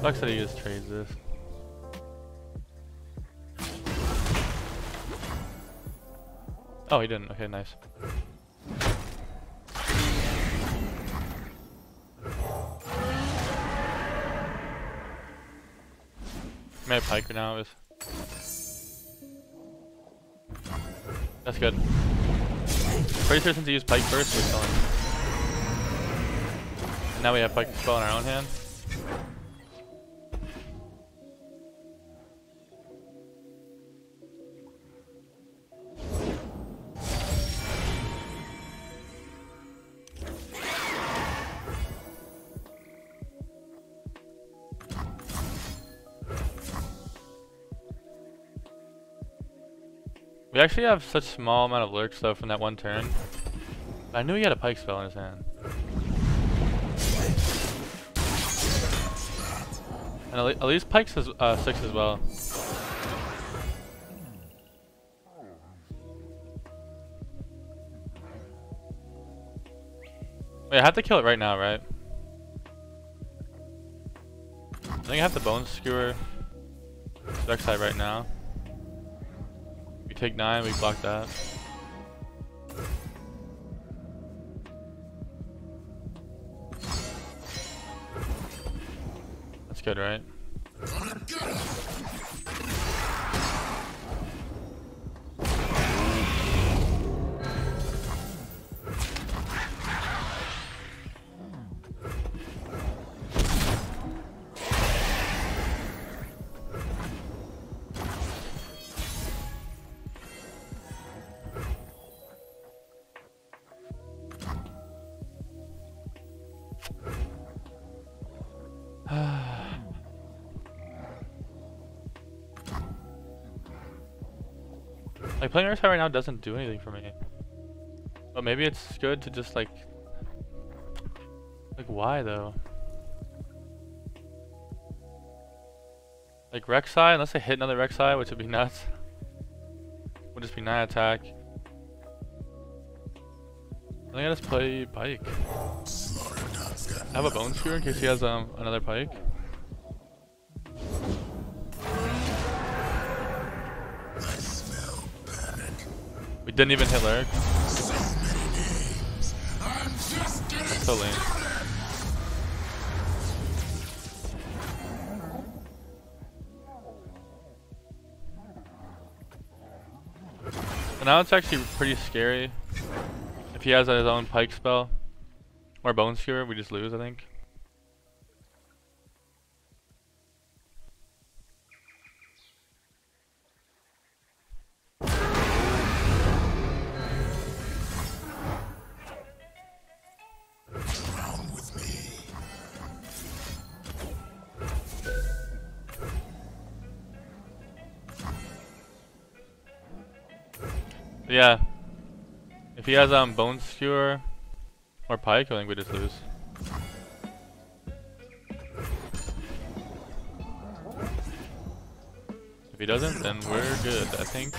Sucks that he just trades this. Oh, he didn't. Okay, nice. May have Pyke now is. That's good. Pretty sure since he used Pyke first, we're killing. And now we have Pyke spell in our own hand. We actually have such small amount of lurks though from that one turn. I knew he had a Pyke spell in his hand. And at, least Pyke's is, uh, six as well. Wait, I have to kill it right now, right? I think I have to bone skewer Rek'Sai right now take 9, we block that. That's good, right? Like playing Rek'Sai right now doesn't do anything for me. But maybe it's good to just like like why though? Like Rek'Sai, unless I hit another Rek'Sai, which would be nuts. Would just be 9 attack. I think I just play Pyke. I have a Bone Skewer in case he has um another Pyke. Didn't even hit Lyric. So lame. So now it's actually pretty scary. If he has his own Pyke spell or bone skewer, we just lose, I think. He has um bone skewer or Pyke, I think we just lose. If he doesn't, then we're good, I think.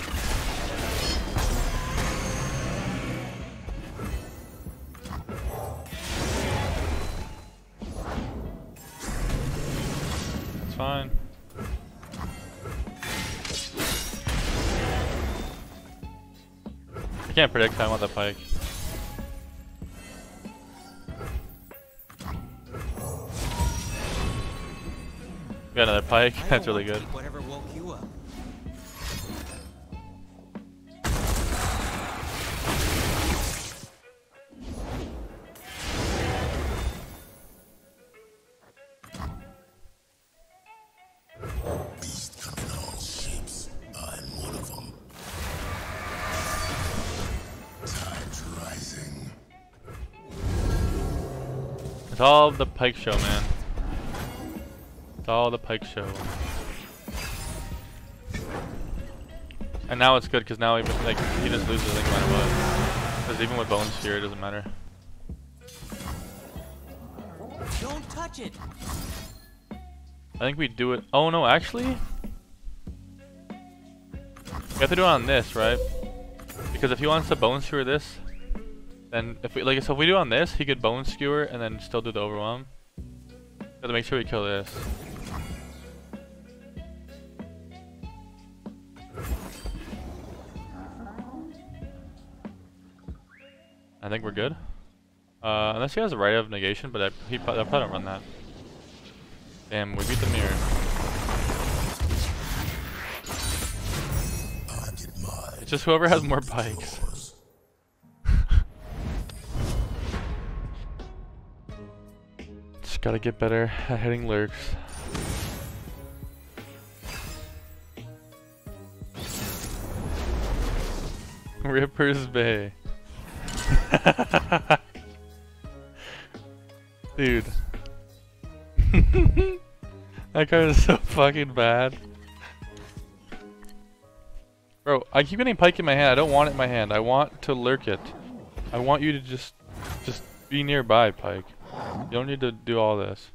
It's fine. Can't predict time on the Pyke. We got another Pyke. That's really good. Pike show, man. It's all the Pyke show. And now it's good because now even like he just loses think no matter what. Because even with Bone Skewer it doesn't matter. Don't touch it. I think we do it. Oh no, actually, we have to do it on this, right? Because if he wants to bone skewer this, then if we like, so if we do on this, he could bone skewer and then still do the overwhelm. Gotta make sure we kill this. I think we're good. Uh, unless he has a Rite of Negation, but I, he probably, probably don't run that. Damn, we beat the mirror. It's just whoever has more Pykes. Gotta get better at hitting lurks. Ripper's Bay. Dude. that card is so fucking bad. Bro, I keep getting Pyke in my hand. I don't want it in my hand. I want to lurk it. I want you to just just be nearby, Pyke. You don't need to do all this.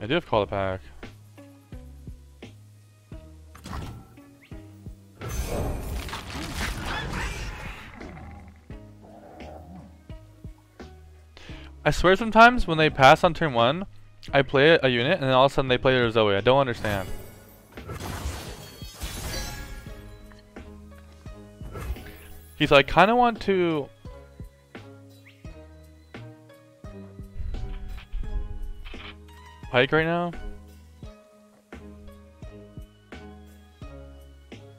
I do have call the pack. I swear sometimes when they pass on turn one, I play a unit and then all of a sudden they play their Zoe. I don't understand. He's like, kind of want to. Pyke right now.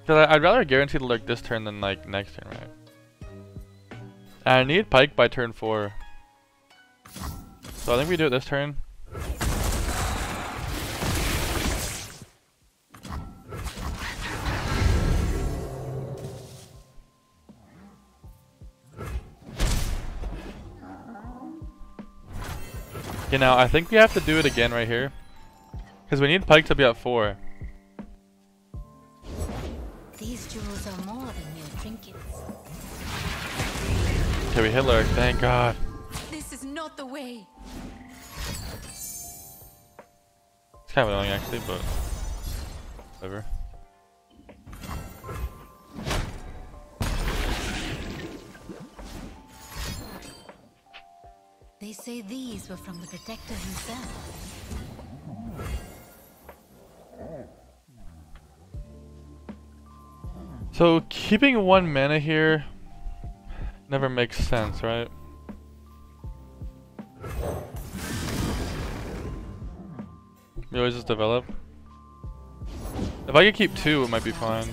Cause I, I'd rather guarantee to lurk this turn than like next turn, right? I need Pyke by turn four. So I think we do it this turn. Okay, know, I think we have to do it again right here. Because we need Pyke to be at 4. These jewels are more than mere trinkets. Okay, we hit Lurk, thank god. This is not the way. It's kind of annoying actually, but whatever. They say these were from the Protector himself. So keeping one mana here never makes sense, right? We always just develop. If I could keep two, it might be fine.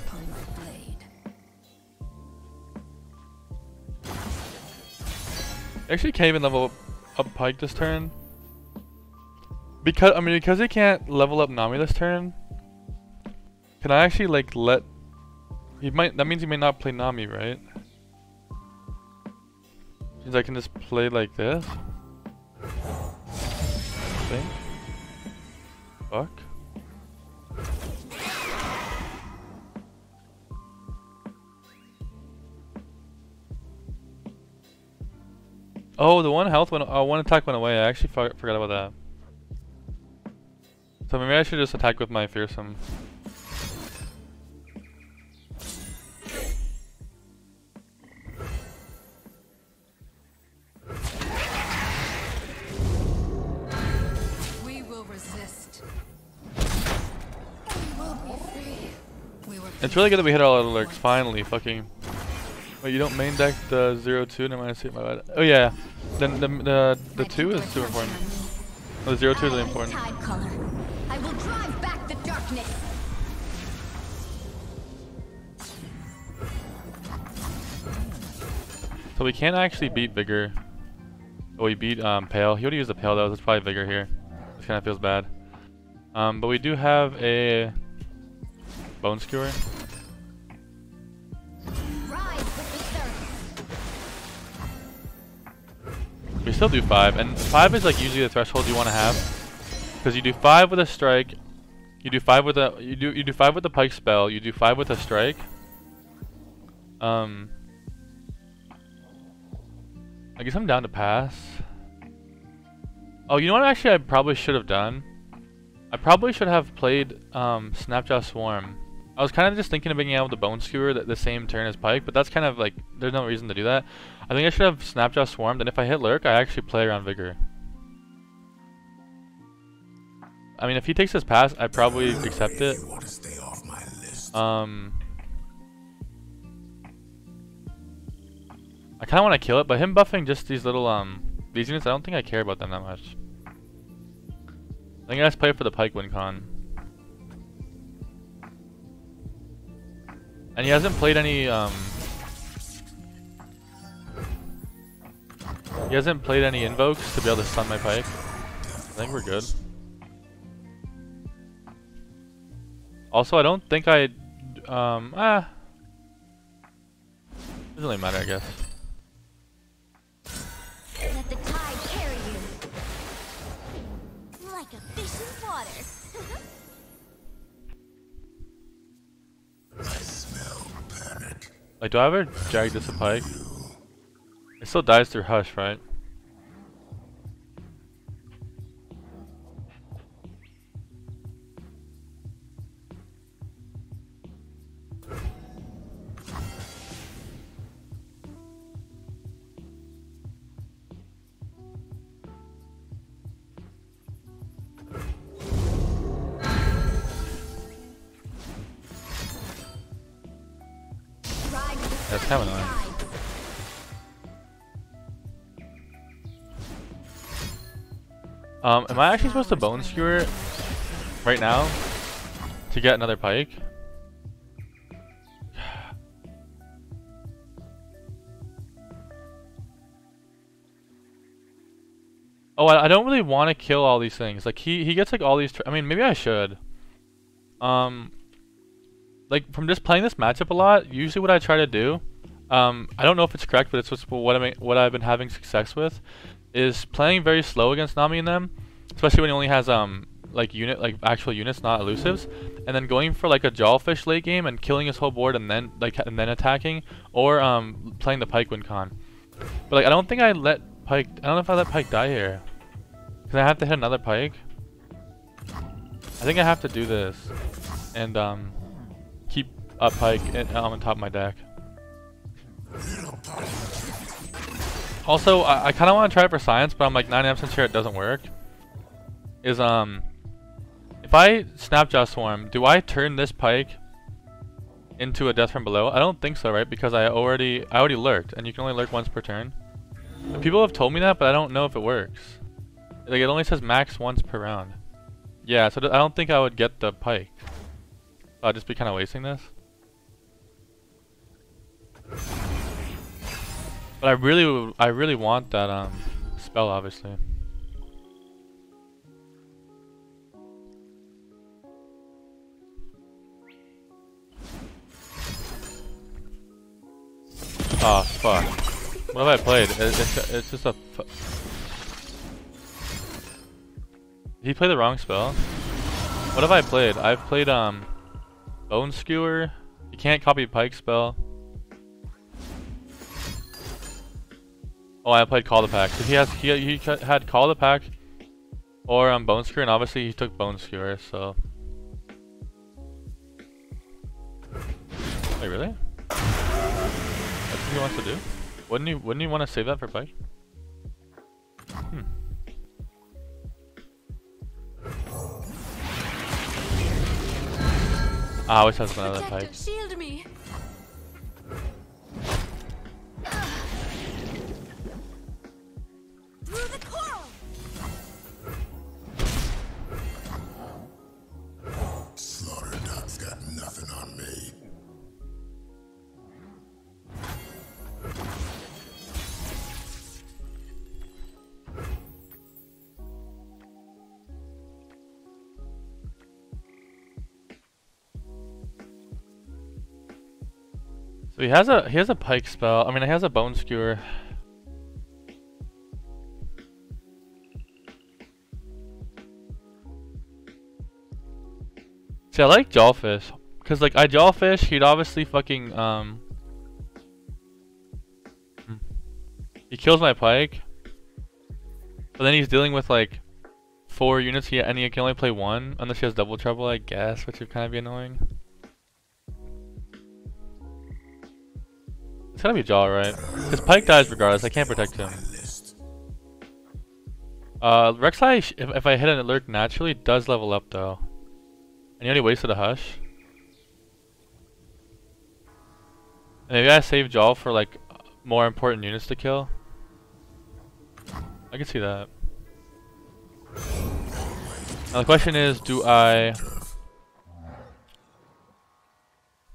Actually can't even level up, up Pyke this turn. Because I mean because he can't level up Nami this turn. Can I actually like let he might that means he may not play Nami, right? Means I can just play like this. I think. Fuck. Oh, the one health went. Uh, one attack went away. I actually for forgot about that. So maybe I should just attack with my fearsome. We will resist. We will be free. We were It's really good that we hit all our lurks. Finally, fucking. Wait, you don't main deck the zero two? Never mind, I see my bad. Oh yeah, then the the the two is super important. Oh, the zero two is really I am the important. I will drive back the darkness. So we can't actually beat Vigor. Oh, we beat um, Pale. He would use the Pale though. That's probably Vigor here. This kind of feels bad. Um, but we do have a Bone Skewer. Still do five, and five is like usually the threshold you want to have, because you do five with a strike, You do five with a you do you do five with the Pyke spell. You do five with a strike. Um, I guess I'm down to pass. Oh, you know what? Actually, I probably should have done. I probably should have played um, Snapjaw Swarm. I was kind of just thinking of being able to Bone Skewer the, the same turn as Pyke, but that's kind of like there's no reason to do that. I think I should have Snapjaw Swarmed, and if I hit Lurk, I actually play around Vigor. I mean, if he takes his pass, I probably accept it. You want to stay off my list? Um, I kind of want to kill it, but him buffing just these little um these units, I don't think I care about them that much. I think I just play for the Pyke win con. And he hasn't played any um He hasn't played any invokes to be able to stun my Pyke. I think we're good. Also, I don't think I um ah doesn't really matter, I guess. Let the tide carry you. Like a fish in water. I smell panic. Like, do I ever jag this a Pyke? It still dies through hush, right? That's kind of annoying. Um, am I actually supposed to bone skewer right now to get another Pyke? Oh, I, I don't really want to kill all these things. Like he he gets like all these. I mean, maybe I should. Um, like from just playing this matchup a lot. Usually, what I try to do, um, I don't know if it's correct, but it's what I what I've been having success with, is playing very slow against Nami and them, especially when he only has um like unit like actual units, not elusives, and then going for like a Jaull-fish late game and killing his whole board and then like and then attacking, or um playing the Pyke win con. But like I don't think I let Pyke. I don't know if I let Pyke die here. Cause I have to hit another Pyke. I think I have to do this, and um keep up Pyke and, um, on top of my deck. Also, I, I kind of want to try it for science, but I'm like 99% sure it doesn't work. Is um, if I Snapjaw Swarm, do I turn this Pyke into a Death from Below? I don't think so, right? Because I already I already lurked, and you can only lurk once per turn. And people have told me that, but I don't know if it works. Like it only says max once per round. Yeah, so I don't think I would get the Pyke. I'd just be kind of wasting this. But I really, I really want that um spell, obviously. Oh fuck! What have I played? It, it's it's just a. Did he play the wrong spell? What have I played? I've played um, Bone Skewer. You can't copy Pyke spell. Oh, I played Call the Pack. He has he he had Call the Pack, or um Bone Skewer, and obviously he took Bone Skewer. So. Wait, really? That's what he wants to do? Wouldn't he? Wouldn't he want to save that for Pyke? Hmm. Ah, I always has another Pyke. Shield me. Through the coral. Slaughter Dog's got nothing on me. So he has a he has a Pyke spell. I mean, he has a bone skewer. See, I like Jaull-fish. Because, like, I Jaull-fish, he'd obviously fucking, um... He kills my Pyke. But then he's dealing with, like, four units, he, and he can only play one. Unless he has double trouble, I guess, which would kind of be annoying. It's gotta be Jaw, right? Because Pyke dies regardless, I can't protect him. Uh, Rek'Sai, if, if I hit an alert naturally, does level up though. And he only wasted a Hush. Maybe I save Jaw for like more important units to kill. I can see that. Now the question is, do I...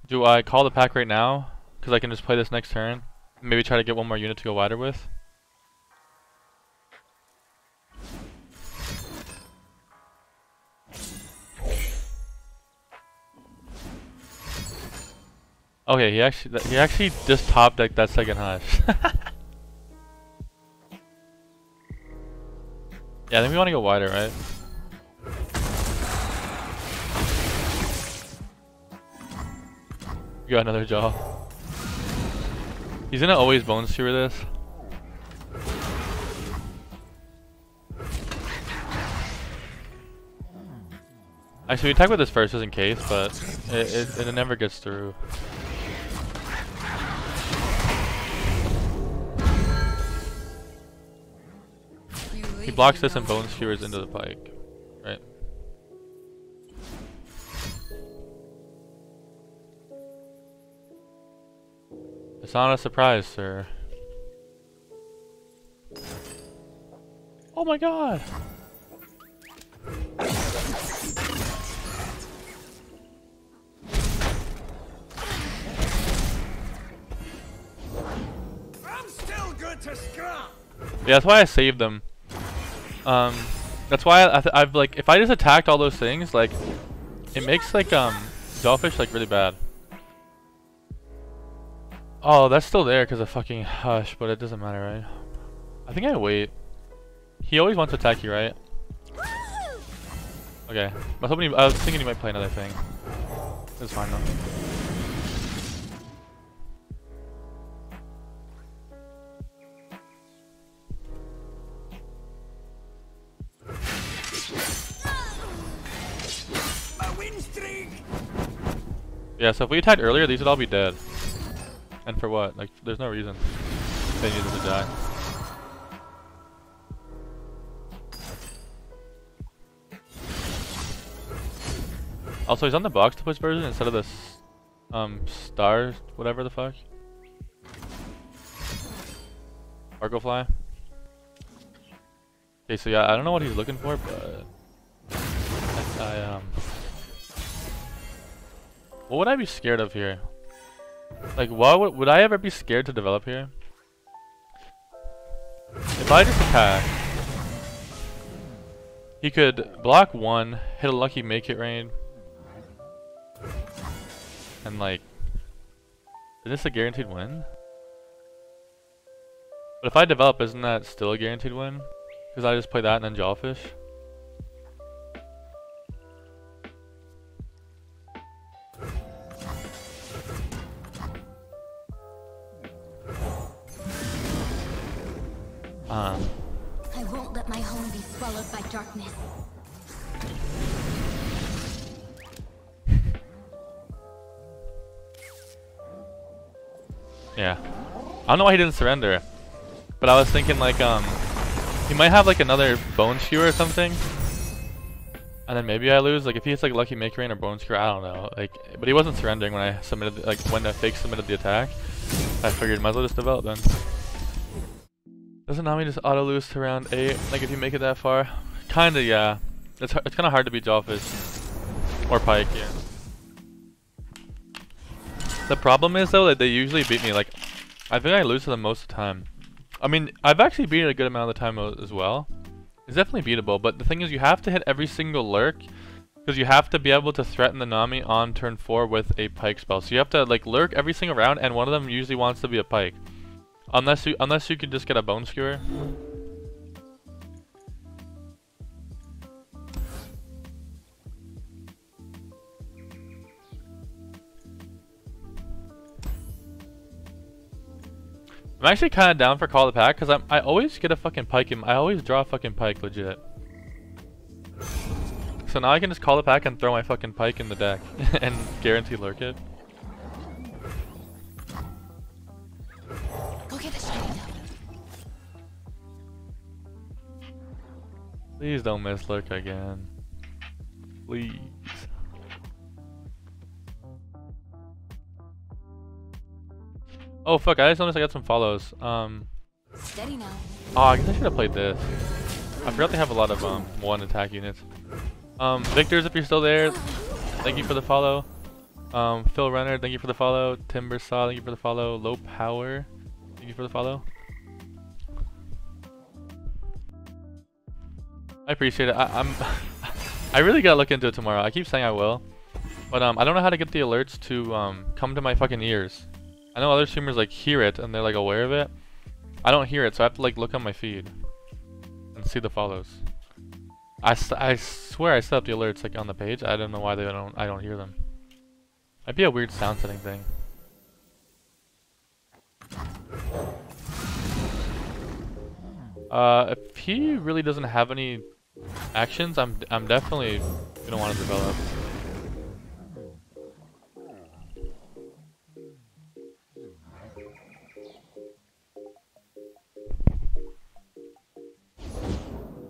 Do I call the pack right now? Because I can just play this next turn. Maybe try to get one more unit to go wider with. Okay, he actually he actually just top decked that second hush. yeah, I think we want to go wider, right? We got another jaw. He's gonna always bone skewer this. Actually, we attack with this first just in case, but it, it, it never gets through. He blocks this and bone skewers into the Pyke. Right. It's not a surprise, sir. Oh my god! I'm still good to scrap. Yeah, that's why I saved them. Um, that's why I I've like, if I just attacked all those things, like, it makes like um, Jaull-fish like really bad. Oh, that's still there because of fucking Hush, but it doesn't matter, right? I think I wait. He always wants to attack you, right? Okay. I was hoping. He, I was thinking he might play another thing. It's fine though. Yeah, so if we attacked earlier, these would all be dead. And for what? Like, there's no reason they needed to die. Also, he's on the Boxtopus version instead of this, um, star, whatever the fuck. Argo fly. Okay, so yeah, I don't know what he's looking for, but I, I um, what would I be scared of here? Like, why would, would I ever be scared to develop here? If I just attack, he could block one, hit a lucky make it rain, and like, is this a guaranteed win? But if I develop, isn't that still a guaranteed win? Because I just play that and then Jaull-fish? Um, I won't let my home be swallowed by darkness. yeah. I don't know why he didn't surrender. But I was thinking like, um, he might have like another bone skewer or something. And then maybe I lose. Like if he hits like lucky make rain or bone skewer, I don't know. Like, but he wasn't surrendering when I submitted, like when the fake submitted the attack. I figured might as well just develop then. Doesn't Nami just auto lose to round 8? Like if you make it that far? Kinda, yeah. It's, it's kinda hard to beat Jaull-fish. Or Pyke, yeah. The problem is though that they usually beat me, like, I think I lose to them most of the time. I mean, I've actually beat it a good amount of the time uh, as well. It's definitely beatable, but the thing is you have to hit every single lurk because you have to be able to threaten the Nami on turn 4 with a Pyke spell. So you have to like lurk every single round and one of them usually wants to be a Pyke. Unless you unless you could just get a bone skewer. I'm actually kind of down for call the pack because I'm I always get a fucking Pyke I always draw a fucking Pyke legit. So now I can just call the pack and throw my fucking Pyke in the deck and guarantee lurk it. Get the shiny. Please don't miss lurk again. Please. Oh fuck, I just noticed I got some follows. Um Steady now. Oh, I guess I should have played this. I forgot they have a lot of um one attack units. Um Victors if you're still there, thank you for the follow. Um Phil Renner, thank you for the follow. Timber Saw, thank you for the follow. Low Power, you for the follow. I appreciate it. I, I'm I really gotta look into it tomorrow. I keep saying I will. But um I don't know how to get the alerts to um come to my fucking ears. I know other streamers like hear it and they're like aware of it. I don't hear it, so I have to like look on my feed and see the follows. I, I swear I set up the alerts like on the page. I don't know why they don't. I don't hear them. Might be a weird sound setting thing. Uh, if he really doesn't have any actions, I'm I'm definitely gonna want to develop.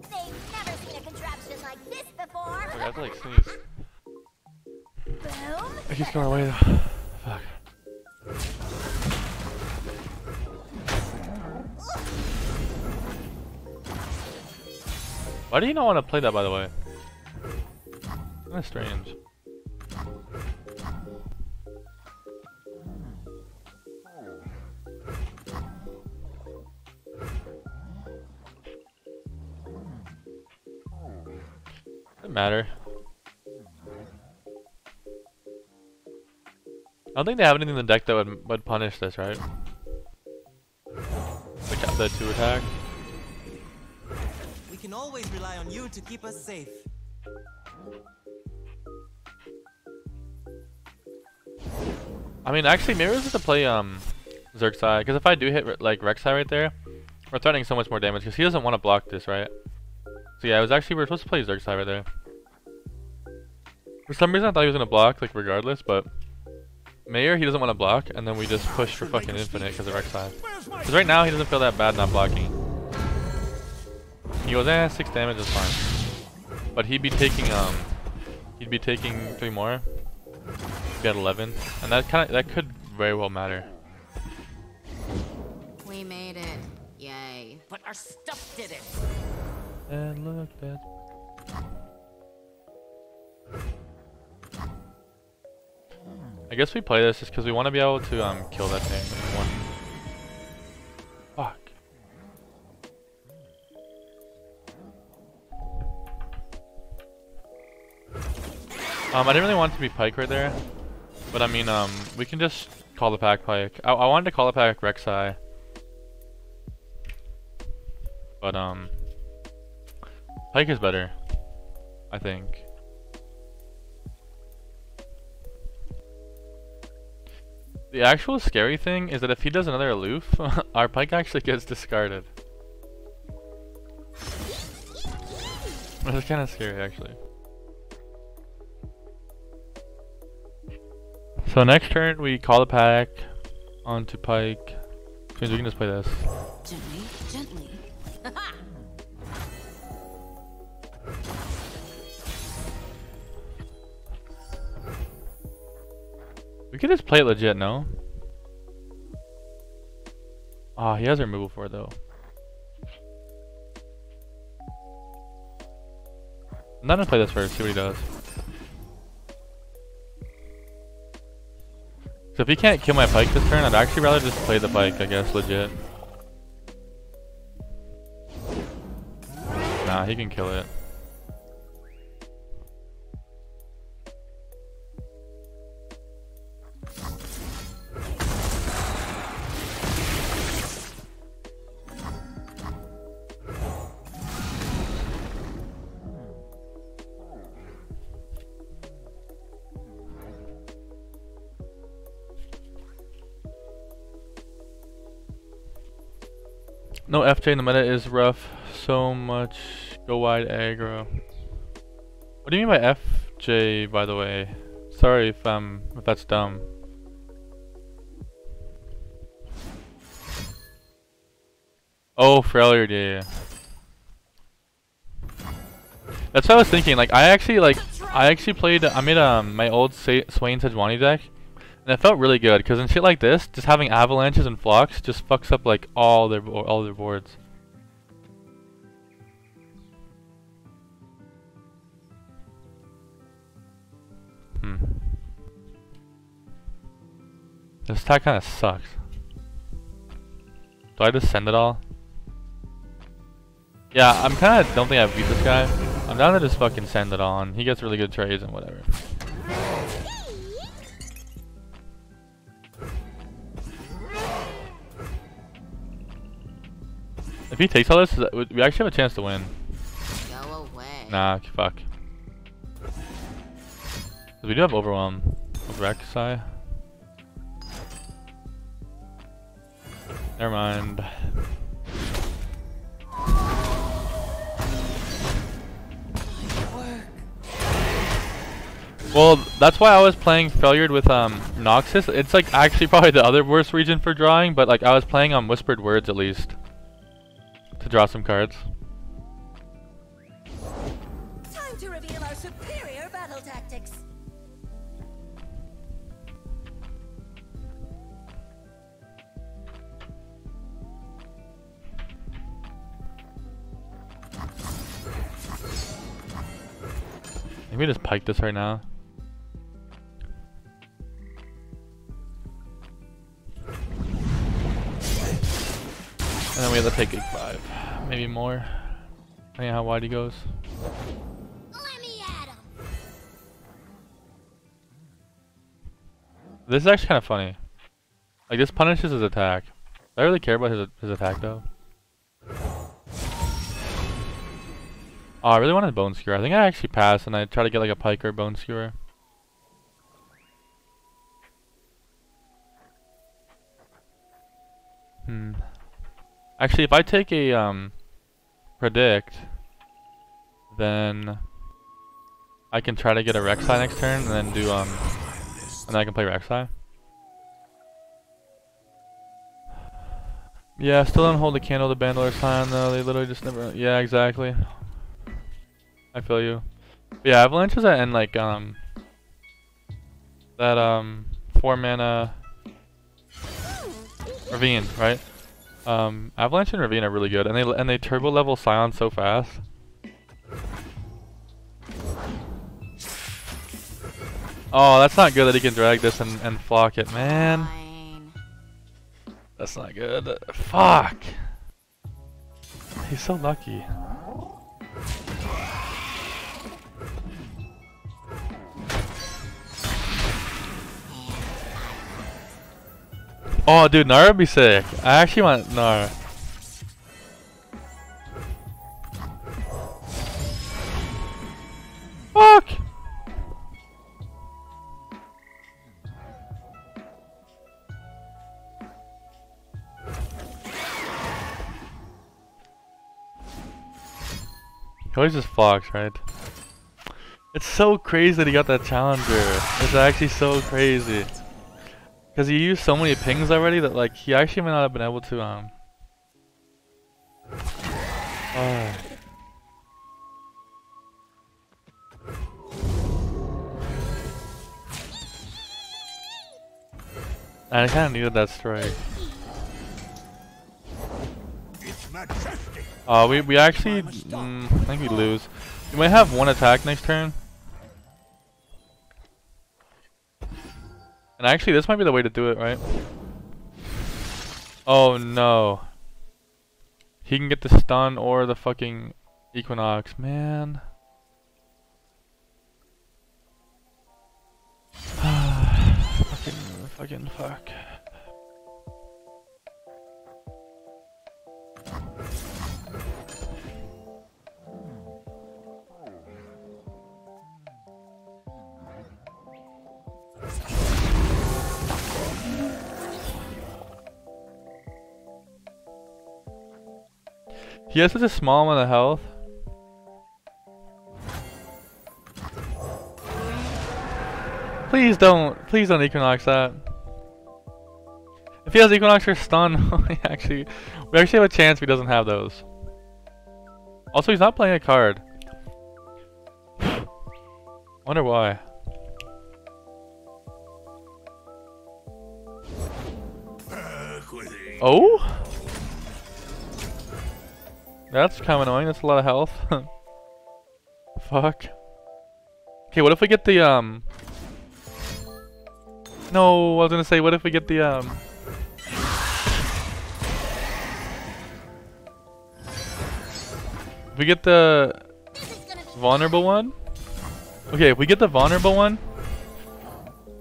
They've never seen a contraption like this before. Wait, I like sneeze. Boom. I keep going away though. Fuck. Why do you not want to play that, by the way? Kinda strange. Doesn't matter. I don't think they have anything in the deck that would would punish this, right? Like uh, the two attack. Can always rely on you to keep us safe. I mean, actually, maybe have to play um Xer'Sai, because if I do hit like Rek'Sai right there, we're threatening so much more damage, because he doesn't want to block this, right? So yeah, it was actually we are supposed to play Xer'Sai right there. For some reason, I thought he was gonna block, like regardless, but Mayor he doesn't want to block, and then we just push for fucking infinite because of Rek'Sai. Because right now he doesn't feel that bad not blocking. He goes, eh, six damage is fine. But he'd be taking um, he'd be taking three more. He'd be at 11, and that kind of that could very well matter. We made it. Yay. But our stuff did it. And look, that's I guess we play this just because we want to be able to um kill that thing one. Um, I didn't really want to be Pyke right there, but I mean, um, we can just call the pack Pyke. I, I wanted to call the pack Rek'Sai, but um, Pyke is better, I think. The actual scary thing is that if he does another aloof, our Pyke actually gets discarded. It's kind of scary actually. So next turn we call the pack onto Pyke. Means we can just play this. Gently, gently. We could just play it legit, no? Ah, he has removal for it though. I'm not gonna play this first, see what he does. So if he can't kill my Pyke this turn, I'd actually rather just play the Pyke, I guess, legit. Nah, he can kill it. No FJ in the meta is rough. So much go wide aggro. What do you mean by FJ, by the way? Sorry if um if that's dumb. Oh, failure, yeah, yeah. That's what I was thinking. Like, I actually like, I actually played. I made um my old Swain Sejuani deck, and it felt really good. Cause in shit like this, just having avalanches and flocks just fucks up like all their all their boards. Hmm. This attack kind of sucks. Do I just send it all? Yeah, I'm kind of don't think I beat this guy. I'm down to just fucking send it on. He gets really good trades and whatever. If he takes all this, we actually have a chance to win. Go away. Nah, fuck. We do have Overwhelm. Rek'Sai. Never mind. Well, that's why I was playing Failure with um Noxus. It's like actually probably the other worst region for drawing, but like I was playing on Whispered Words at least. To draw some cards. Time to reveal our superior battle tactics. Maybe just pike this right now. And then we have to take a 5. Maybe more. Depending on how wide he goes. Let me at him. This is actually kind of funny. Like, this punishes his attack. Do I really care about his, his attack, though? Oh, I really wanted a Bone Skewer. I think I actually passed and I try to get like a Pyke or Bone Skewer. Hmm. Actually, if I take a um, predict, then I can try to get a Rek'Sai next turn, and then do um, and then I can play Rek'Sai. Yeah, still don't hold the candle to Bandolier sign though. They literally just never. Yeah, exactly. I feel you. But yeah, avalanches and like um that um four mana ravine, right? Um, Avalanche and Ravine are really good, and they and they turbo level Scion so fast. Oh, that's not good that he can drag this and, and flock it, man. Fine. That's not good. Fuck. He's so lucky. Oh, dude, Nara would be sick. I actually want Nara. Fuck! He always just flocks, right? It's so crazy that he got that challenger. It's actually so crazy. Because he used so many pings already that like he actually may not have been able to um oh. I kinda needed that strike. Majestic. Uh we we actually mm, I think we lose. We might have one attack next turn. And actually, this might be the way to do it, right? Oh no. He can get the stun or the fucking Equinox, man. fucking, fucking fuck. He has such a small amount of health. Please don't, please don't Equinox that. If he has Equinox or stun, we actually, we actually have a chance if he doesn't have those. Also, he's not playing a card. Wonder why. Oh? That's kind of annoying. That's a lot of health. Fuck. Okay, what if we get the, um... No, I was gonna say, what if we get the, um... If we get the vulnerable one? Okay, if we get the vulnerable one,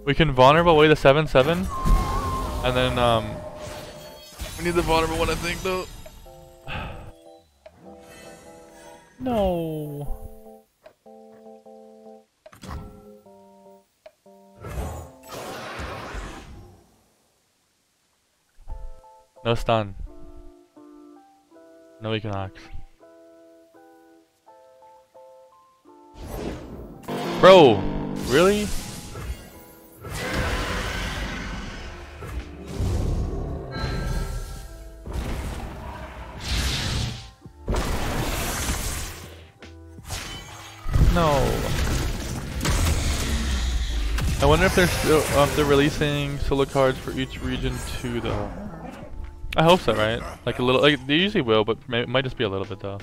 we can vulnerable away the 7-7, and then, um... We need the vulnerable one, I think, though. No. No stun. No Equinox. Bro, really? No. I wonder if they're still um, they're releasing solo cards for each region too, though. I hope so, right? Like a little, like they usually will, but may, it might just be a little bit though.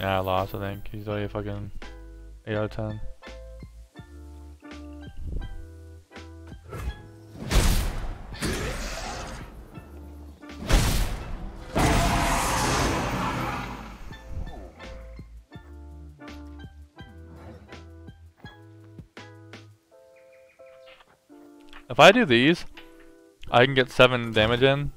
Yeah, I lost. I think he's only a fucking eight out of ten. If I do these, I can get 7 damage in.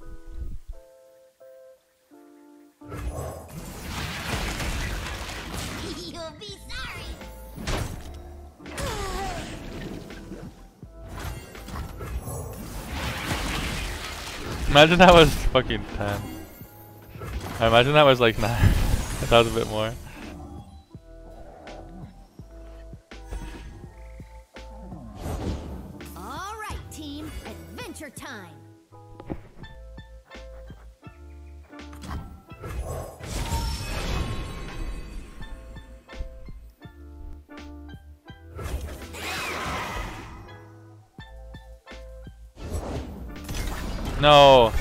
Imagine that was fucking 10. I imagine that was like 9. that was a bit more. No.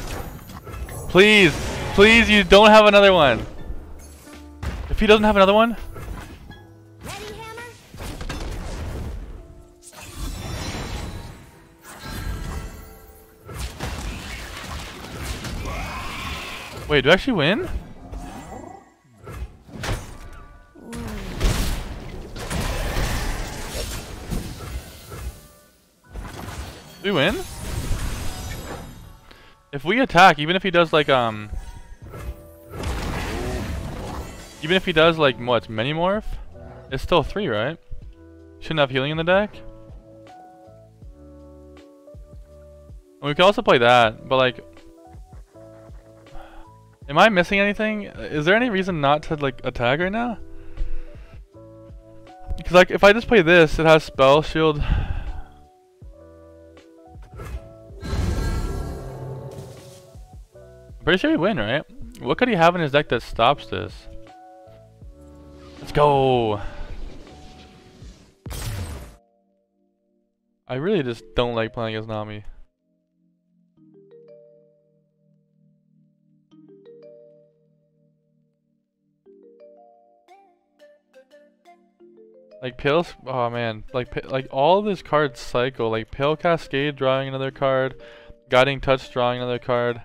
Please. Please, you don't have another one. If he doesn't have another one, wait, do I actually win? We win? If we attack, even if he does like um Even if he does like what, mini morph? It's still three, right? Shouldn't have healing in the deck? We could also play that, but like Am I missing anything? Is there any reason not to like attack right now? Because like if I just play this, it has spell shield. Pretty sure we win, right? What could he have in his deck that stops this? Let's go. I really just don't like playing as Nami. Like Pale, oh man, like like all of his cards cycle. Like Pale Cascade drawing another card, Guiding Touch drawing another card.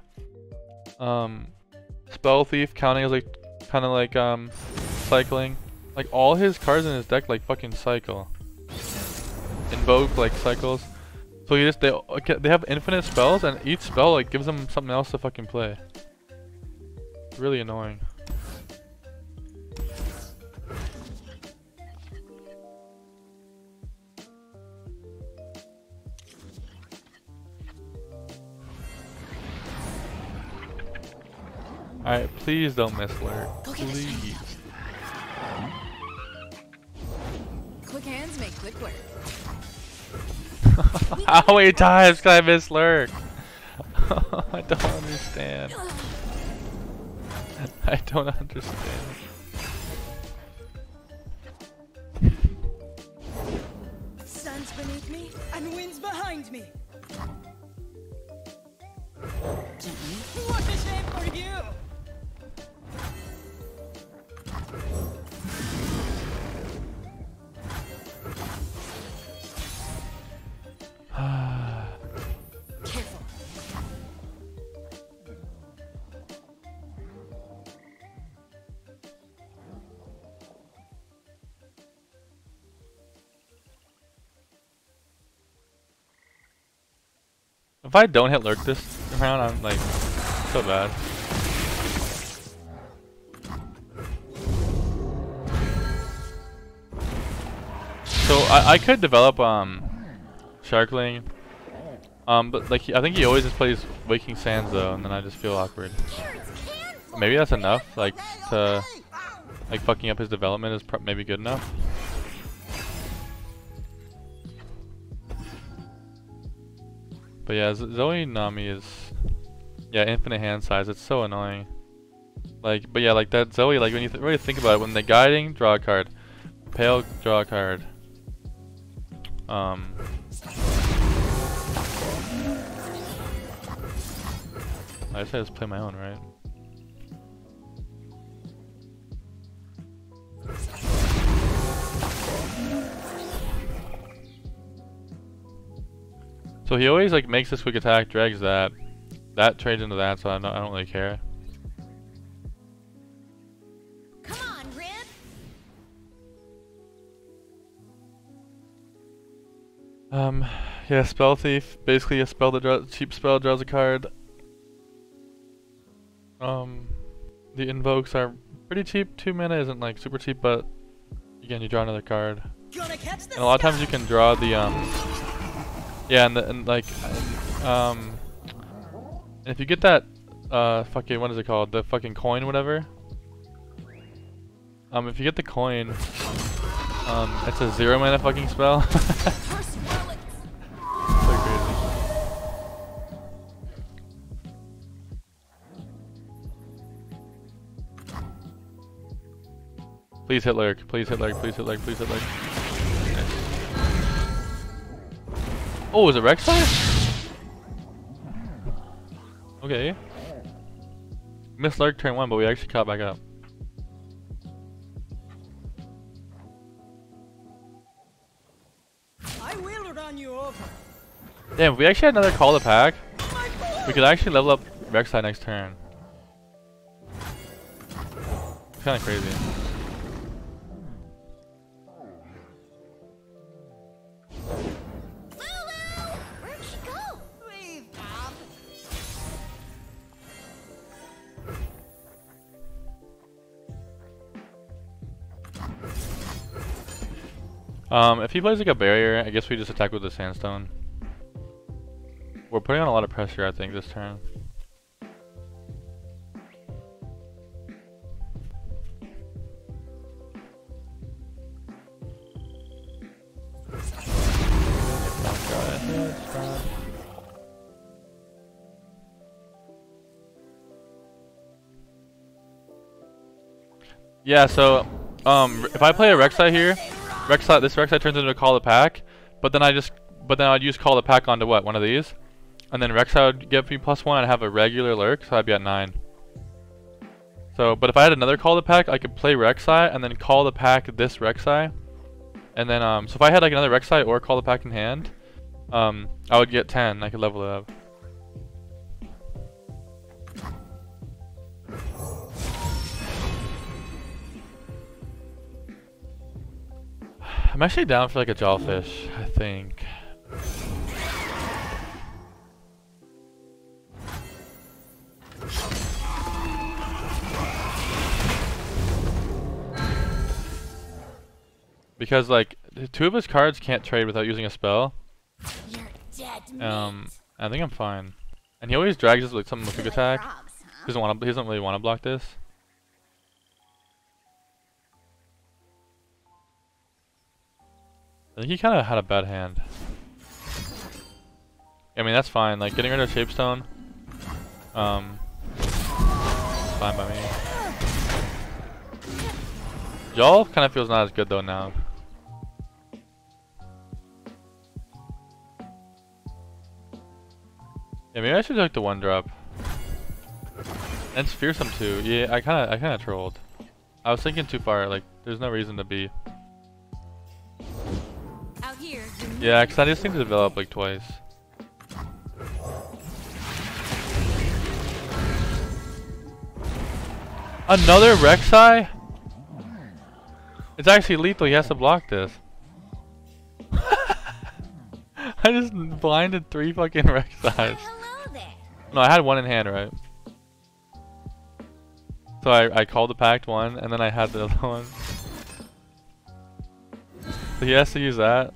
Um, Spell Thief counting as like kind of like um cycling. Like all his cards in his deck like fucking cycle. Invoke like cycles. So you just they they have infinite spells and each spell like gives them something else to fucking play. Really annoying. Alright, please don't miss lurk. Go get this Please. Quick hands make quick work. How many times can I miss lurk? I don't understand. I don't understand. Sun's beneath me and wind's behind me. If I don't hit lurk this round, I'm like so bad. So I, I could develop um Sharkling, um but like I think he always just plays Waking Sands though, and then I just feel awkward. Maybe that's enough, like to like fucking up his development is maybe good enough. But yeah, Zoe Nami is yeah infinite hand size. It's so annoying. Like, but yeah, like that Zoe. Like when you th really think about it, when they're guiding, draw a card. Pale, draw a card. Um. I guess I just play my own, right? So he always like makes this quick attack, drags that, that trades into that, so I don't, I don't really care. On, Um, yeah, spell thief, basically a spell that draws cheap spell draws a card. Um, the invokes are pretty cheap. Two mana isn't like super cheap, but again, you draw another card. Gonna catch the And a lot of times you can draw the um, yeah, and, the, and like um, and if you get that uh fucking what is it called? The fucking coin, whatever. Um, if you get the coin, um, it's a zero mana fucking spell. So crazy. Please hit lurk. Please hit lurk. Please hit lurk. Please hit lurk. Oh, is it Rek'Sai? Okay. Missed lurk turn one, but we actually caught back up. I will run you over. Damn, if we actually had another Call the Pack, we could actually level up Rek'Sai next turn. It's kind of crazy. Um, if he plays like a barrier, I guess we just attack with the sandstone. We're putting on a lot of pressure, I think, this turn. Yeah, so um, if I play a Rek'Sai here, Rek'Sai, this Rek'Sai turns into a Call the Pack, but then I just, but then I'd use Call the Pack onto what, one of these? And then Rek'Sai would give me plus one, I'd have a regular Lurk, so I'd be at nine. So, but if I had another Call the Pack, I could play Rek'Sai, and then Call the Pack this Rek'Sai. And then, um, so if I had like another Rek'Sai or Call the Pack in hand, um, I would get 10, I could level it up. I'm actually down for like a Jaull-fish, I think. Because like two of his cards can't trade without using a spell. Dead. Um, I think I'm fine. And he always drags us with some quick attack. He doesn't want to. He doesn't really want to block this. I think he kind of had a bad hand. I mean, that's fine. Like getting rid of Shapestone, um, fine by me. Y'all kind of feels not as good though now. Yeah, maybe I should take the one drop. And it's fearsome too. Yeah, I kind of, I kind of trolled. I was thinking too far. Like, there's no reason to be. Yeah, cause I just need to develop like twice. Another Rek'Sai? It's actually lethal. He has to block this. I just blinded three fucking Rek'Sais. No, I had one in hand, right? So I, I called the packed one, and then I had the other one. So he has to use that.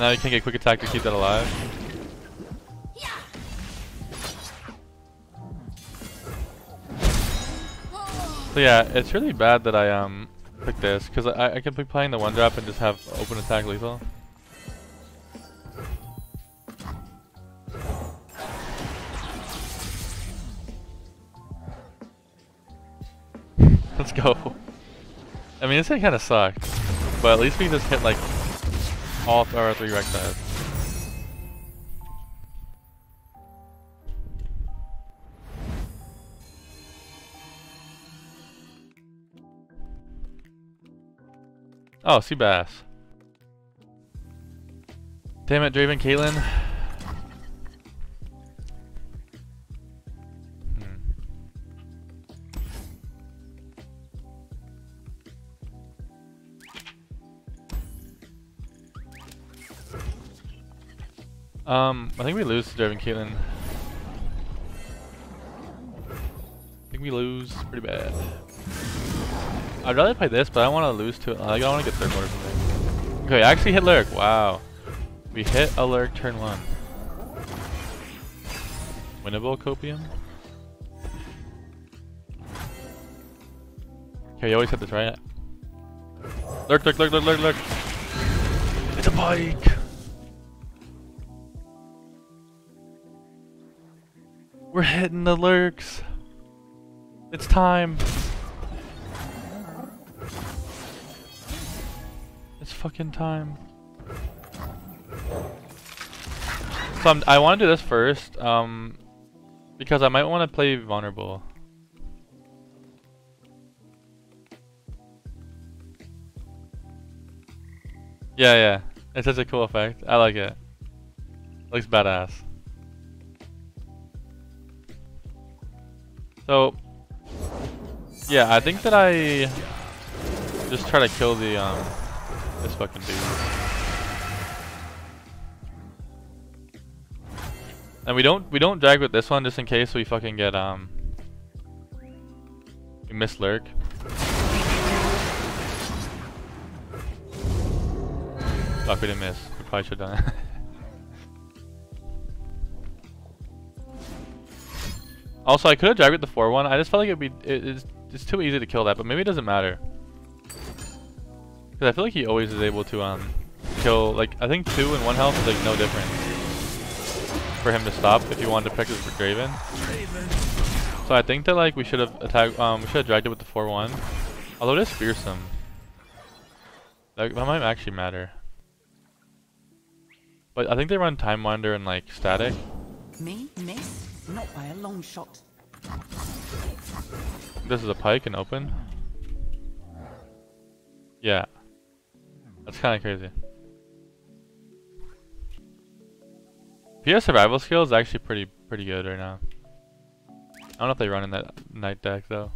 Now he can get quick attack to keep that alive. So yeah, it's really bad that I um picked this because I I could be playing the one drop and just have open attack lethal. Let's go. I mean, this thing kind of sucked, but at least we just hit like all our three Rek'Sais. Oh, Seabass. Damn it, Draven Caitlyn. Um, I think we lose to Draven Caitlyn. I think we lose pretty bad. I'd rather play this, but I want to lose to it. Like, I want to get third order from it. Okay, I actually hit Lyric. Wow. We hit a Lyric turn one. Winnable Copium? Okay, you always hit this, right? Lurk, lurk, lurk, lurk, lurk, lurk. It's a bike! We're hitting the lurks. It's time. It's fucking time. So I'm, I want to do this first, um, because I might want to play vulnerable. Yeah, yeah. It's such a cool effect. I like it. Looks badass. So, yeah, I think that I just try to kill the, um, this fucking dude. And we don't, we don't drag with this one just in case we fucking get, um, we miss lurk. Fuck, we didn't miss. We probably should have done it. also, I could have dragged it with the 4-1. I just felt like it'd be, it, it's, it's too easy to kill that, but maybe it doesn't matter. Because I feel like he always is able to, um, kill, like, I think 2 and 1 health is, like, no difference for him to stop if you wanted to practice for Draven. So I think that, like, we should have attacked, um, we should have dragged it with the 4-1. Although it is fearsome. That, that might actually matter. But I think they run Time Wander and like Static. Me? Miss? Not by a long shot. This is a Pyke and open. Yeah. That's kind of crazy. PS survival skill is actually pretty pretty good right now. I don't know if they run in that night deck though.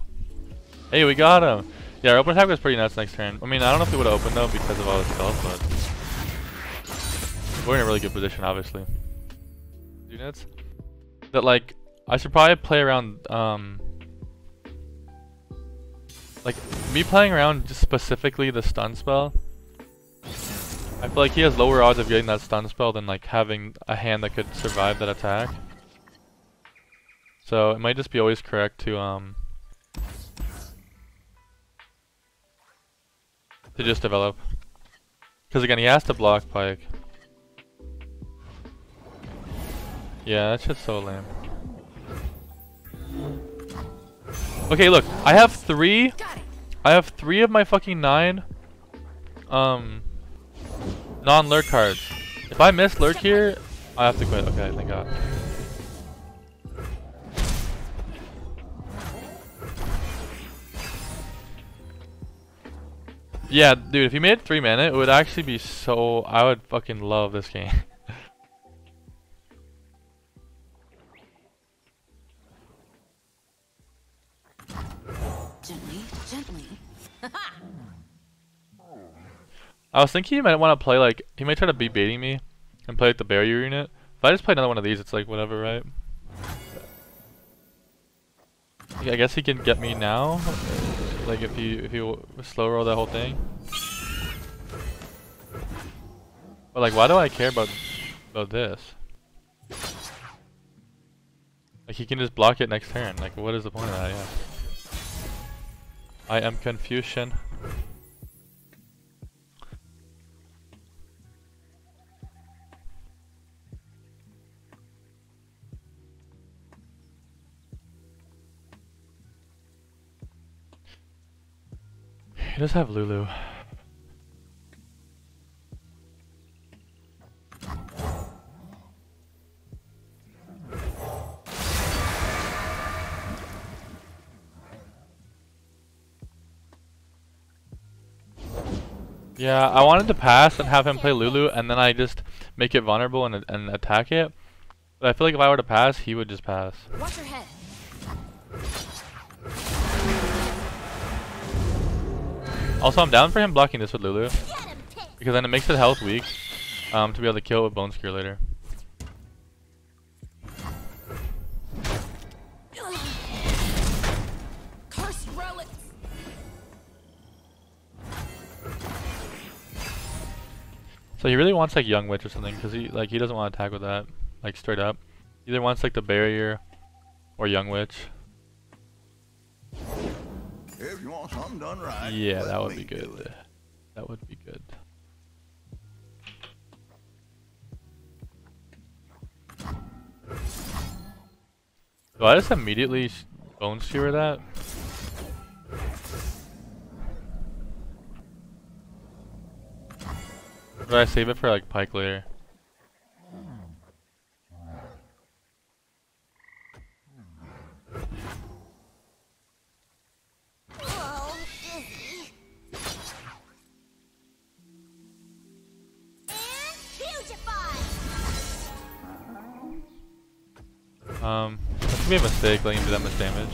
Hey, we got him! Yeah, our open attack was pretty nuts next turn. I mean, I don't know if we would have opened though because of all the spells, but we're in a really good position, obviously. Units that like I should probably play around. Um, like me playing around just specifically the stun spell. I feel like he has lower odds of getting that stun spell than like having a hand that could survive that attack. So it might just be always correct to um to just develop. Because again, he has to block Pyke. Yeah, that's just so lame. Okay, look, I have three. I have three of my fucking nine um non-lurk cards. If I miss lurk here, I have to quit. Okay, thank God. Yeah, dude, if you made three mana, it would actually be so. I would fucking love this game. I was thinking he might want to play like he might try to be baiting me and play like the barrier unit. If I just play another one of these, it's like whatever, right? I guess he can get me now. Like if he if he slow roll that whole thing. But like, why do I care about about this? Like he can just block it next turn. Like what is the point of that? Yeah. I am Confucian. He does have Lulu. Yeah, I wanted to pass and have him play Lulu, and then I just make it vulnerable and, and attack it. But I feel like if I were to pass, he would just pass. Watch your head. Also, I'm down for him blocking this with Lulu. Because then it makes it health weak um, to be able to kill it with Bone Skewer later. So he really wants like Young Witch or something because he like he doesn't want to attack with that like straight up. Either wants like the barrier or Young Witch. If you want something done right, Yeah, that would be good. That would be good. Do I just immediately bone skewer that? Or do I save it for like Pyke later? Um, gonna be a mistake letting him do that much damage.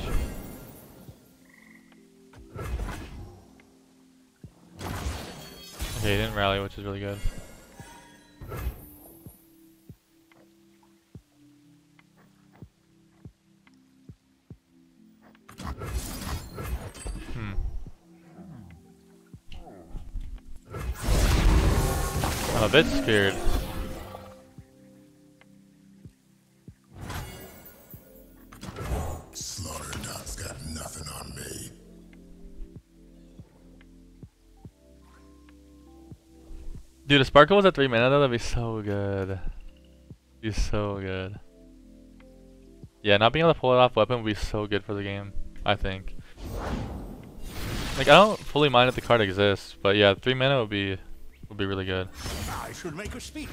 Okay, he didn't rally, which is really good. Hmm. I'm a bit scared. Dude, if Sparkle was at 3 mana that'd be so good. Be so good. Yeah, not being able to pull it off weapon would be so good for the game, I think. Like, I don't fully mind if the card exists, but yeah, 3 mana would be would be really good. I should make a speech.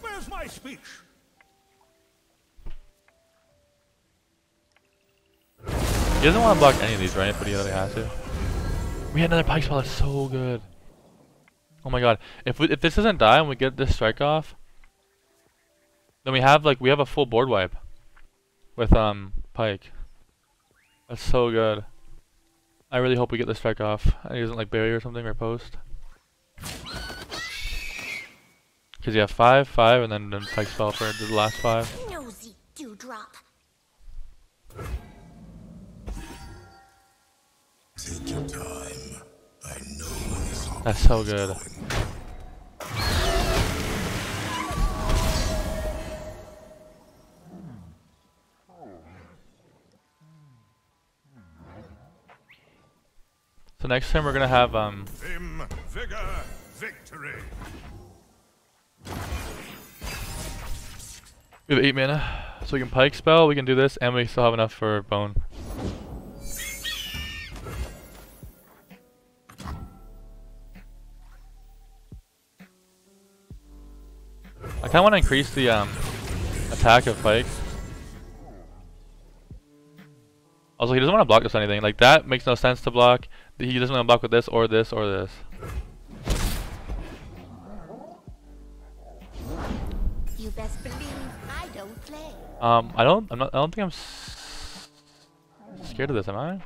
Where's my speech? He doesn't want to block any of these, right? But he really has to. We had another Pyke spell, that's so good. Oh my god. If we, if this doesn't die and we get this strike off, then we have like we have a full board wipe with um Pyke. That's so good. I really hope we get the strike off. And he doesn't like barrier or something or post. Cause you have five, five, and then, then Pyke spell for the last five. Nosy dewdrop. Take your time. I know this that's so good. So next time we're gonna have um. Vim, vigor, victory. We have eight mana, so we can Pyke spell. We can do this, and we still have enough for bone. I kind of want to increase the um attack of Pyke. Also, he doesn't want to block us anything. Like that makes no sense to block. He doesn't want to block with this or this or this. You best believe I don't play. Um, I don't. I'm not. I don't think I'm s- scared of this. Am I?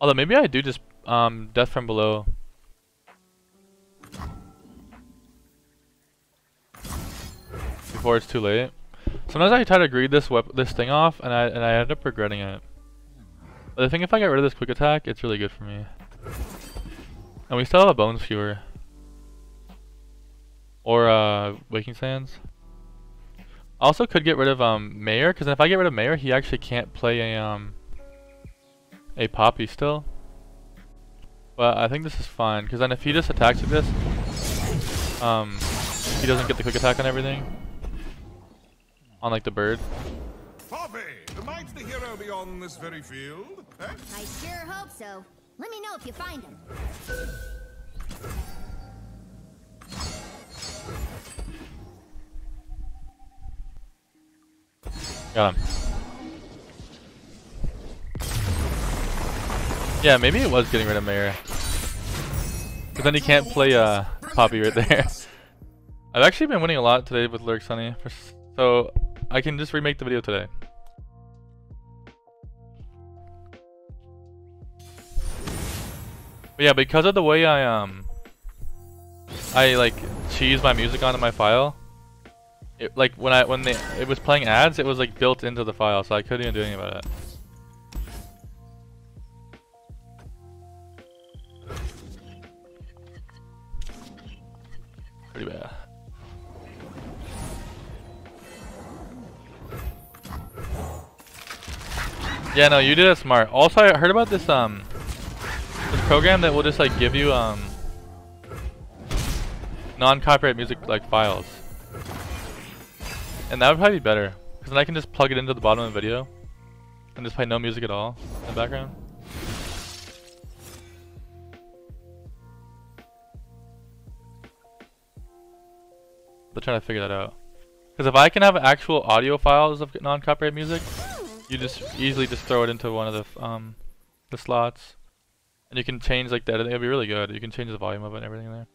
Although maybe I do just um death from below. Before it's too late. Sometimes I try to greed this this thing off, and I and I end up regretting it. But I think if I get rid of this quick attack, it's really good for me. And we still have a bone skewer. Or uh, waking sands. Also could get rid of um Mayor, because if I get rid of Mayor, he actually can't play a um a Poppy still. But I think this is fine, because then if he just attacks with this, um, he doesn't get the quick attack on everything. On like the bird. Poppy, might the hero be on this very field? Eh? I sure hope so. Let me know if you find him. Got him. Yeah, maybe it was getting rid of Mayor. Because then he can't play uh, Poppy right there. I've actually been winning a lot today with Lurk Sunny, so I can just remake the video today. But yeah, because of the way I um I like cheese my music onto my file, it, like when I when they, it was playing ads, it was like built into the file, so I couldn't even do anything about it. Pretty bad. Yeah, no, you did it smart. Also, I heard about this um this program that will just like give you um non-copyright music like files. And that would probably be better. Because then I can just plug it into the bottom of the video. And just play no music at all in the background. They're trying to figure that out. Because if I can have actual audio files of non-copyright music, you just easily just throw it into one of the um the slots, and you can change like that. It'll be really good. You can change the volume of it and everything there.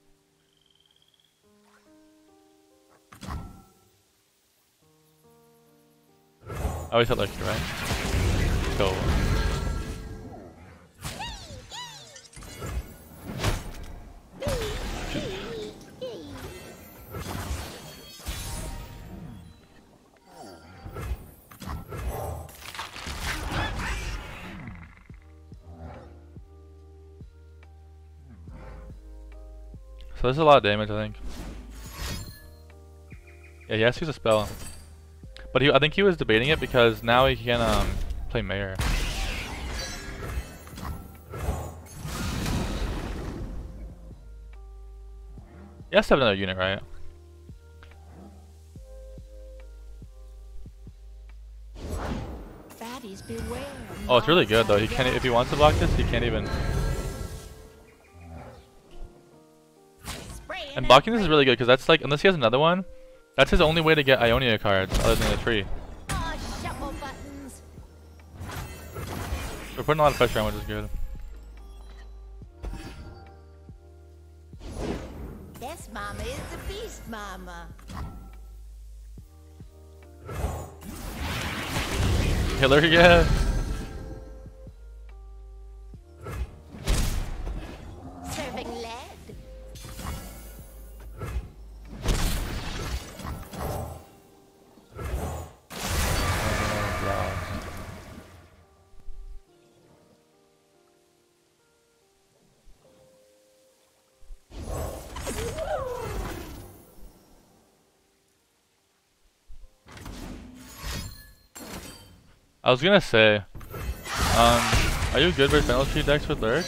I always hit like right? Go. So there's a lot of damage, I think. Yeah, he has to use a spell. But he, I think he was debating it because now he can um, play Mayor. He has to have another unit, right? Oh, it's really good though. He can't if he wants to block this, he can't even. And blocking this is really good because that's like unless he has another one, that's his only way to get Ionia cards other than the tree. Aw, shuffle buttons. We're putting a lot of pressure on, which is good. This mama is the beast mama. Killer, yeah. I was gonna say, um, Are you good versus penalty decks with Lurk?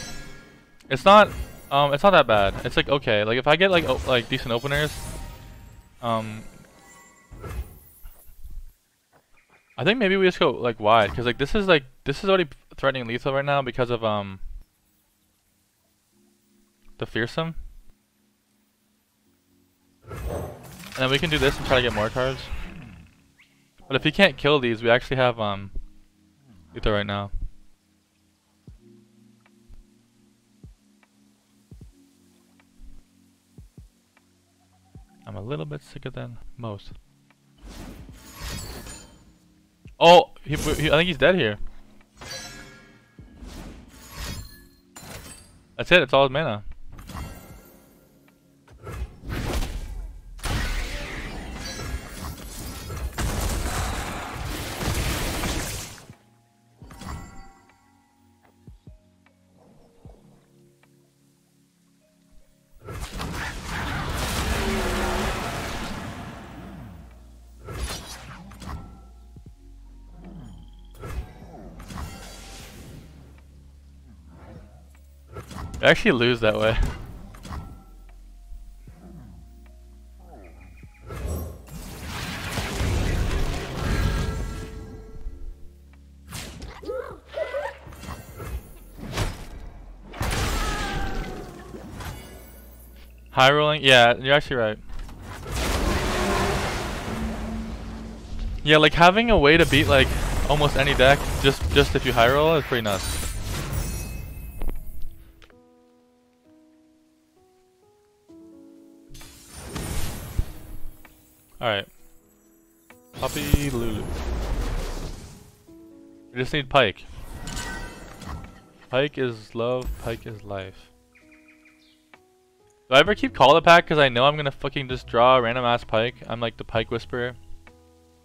It's not, um, it's not that bad. It's like okay. Like if I get like like decent openers, um, I think maybe we just go like wide because like this is like this is already threatening lethal right now because of um the fearsome. And then we can do this and try to get more cards. But if he can't kill these, we actually have um lethal right now. I'm a little bit sicker than most. Oh, he, he, I think he's dead here. That's it. It's all his mana. I actually lose that way. High rolling? Yeah, you're actually right. Yeah, like having a way to beat like almost any deck just just if you high roll is pretty nuts. Alright. Poppy Lulu. We just need Pyke. Pyke is love, Pyke is life. Do I ever keep Call the Pack because I know I'm gonna fucking just draw a random ass Pyke? I'm like the Pyke Whisperer.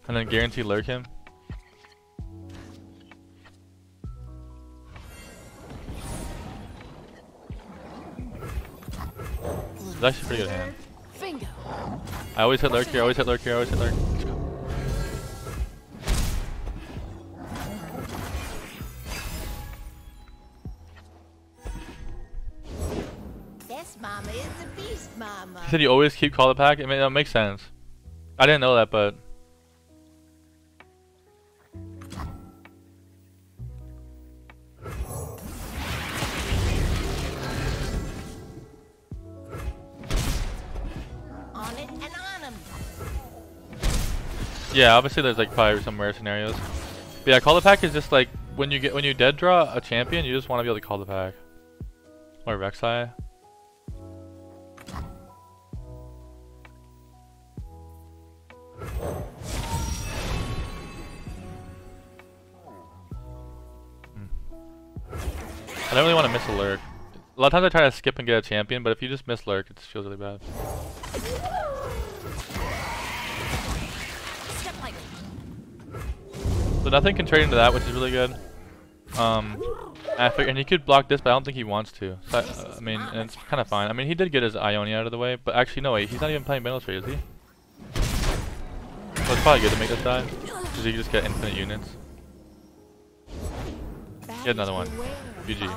And then guarantee lurk him. It's actually pretty good hand. I always hit lurk here, always hit lurk here, always hit lurk. This mama is a beast mama. He said you always keep call the pack. I mean, that makes sense. I didn't know that, but yeah, obviously there's like probably some rare scenarios. But yeah, call the pack is just like when you get when you dead draw a champion, you just want to be able to call the pack. Or Rek'Sai. Hmm. I don't really want to miss a lurk. A lot of times I try to skip and get a champion, but if you just miss lurk, it just feels really bad. So nothing can trade into that, which is really good. Um, figure, and he could block this, but I don't think he wants to. So I, I mean, and it's kind of fine. I mean, he did get his Ionia out of the way, but actually, no wait, he's not even playing Battle Tree, is he? So it's probably good to make this die, because can just get infinite units. Get another one. GG.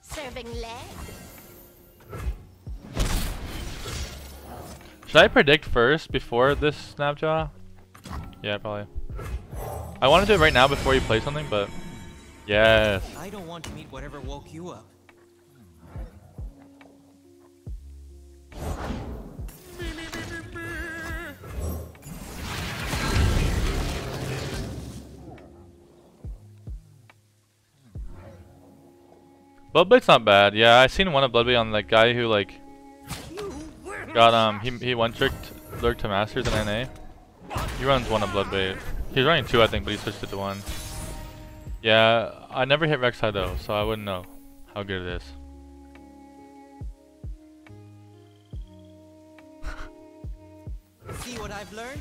Serving leg? Should I predict first before this Snapjaw? Yeah, probably. I want to do it right now before you play something, but yes. I don't want to meet whatever woke you up. Bloodbait's not bad. Yeah, I seen one of Bloodbait on that guy who like got um he he one tricked lurk to masters in NA. He runs one of Bloodbait. He's running two I think, but he switched it to one. Yeah, I never hit Rek'Sai though, so I wouldn't know how good it is. See what I've learned?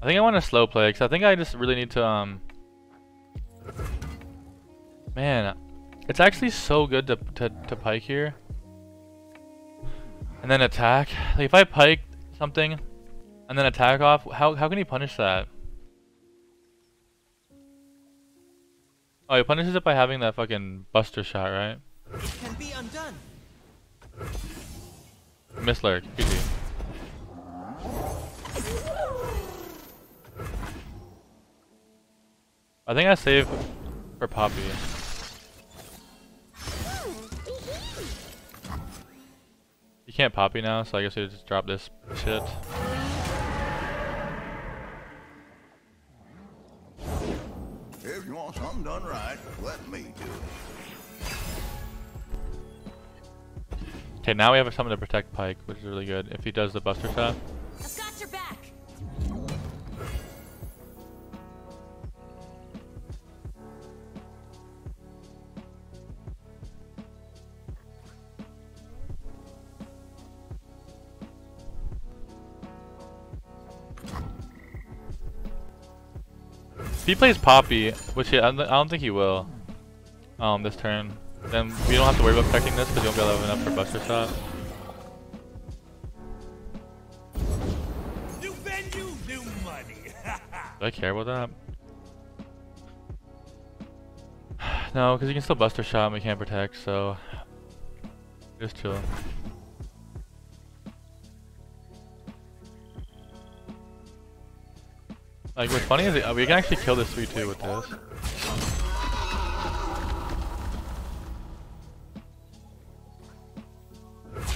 I think I want to slow play because I think I just really need to um. Man, it's actually so good to to to Pyke here. And then attack. Like if I Pyke something, And then attack off. How how can he punish that? Oh, he punishes it by having that fucking buster shot, right? Can be undone. Miss Lurk, GG. I think I save for Poppy. Can't Poppy now, so I guess we just drop this shit. If you want something done right, let me do it. Okay, now we have something to protect Pyke, which is really good. If he does the Buster shot. I've got your back. If he plays Poppy, which he, I don't think he will, um, this turn, then we don't have to worry about protecting this because you won't be able to have enough for Buster Shot. New venue, new money. Do I care about that? no, because you can still Buster Shot and we can't protect, so just chill. Like, what's funny is that uh, we can actually kill this 3-2 with this.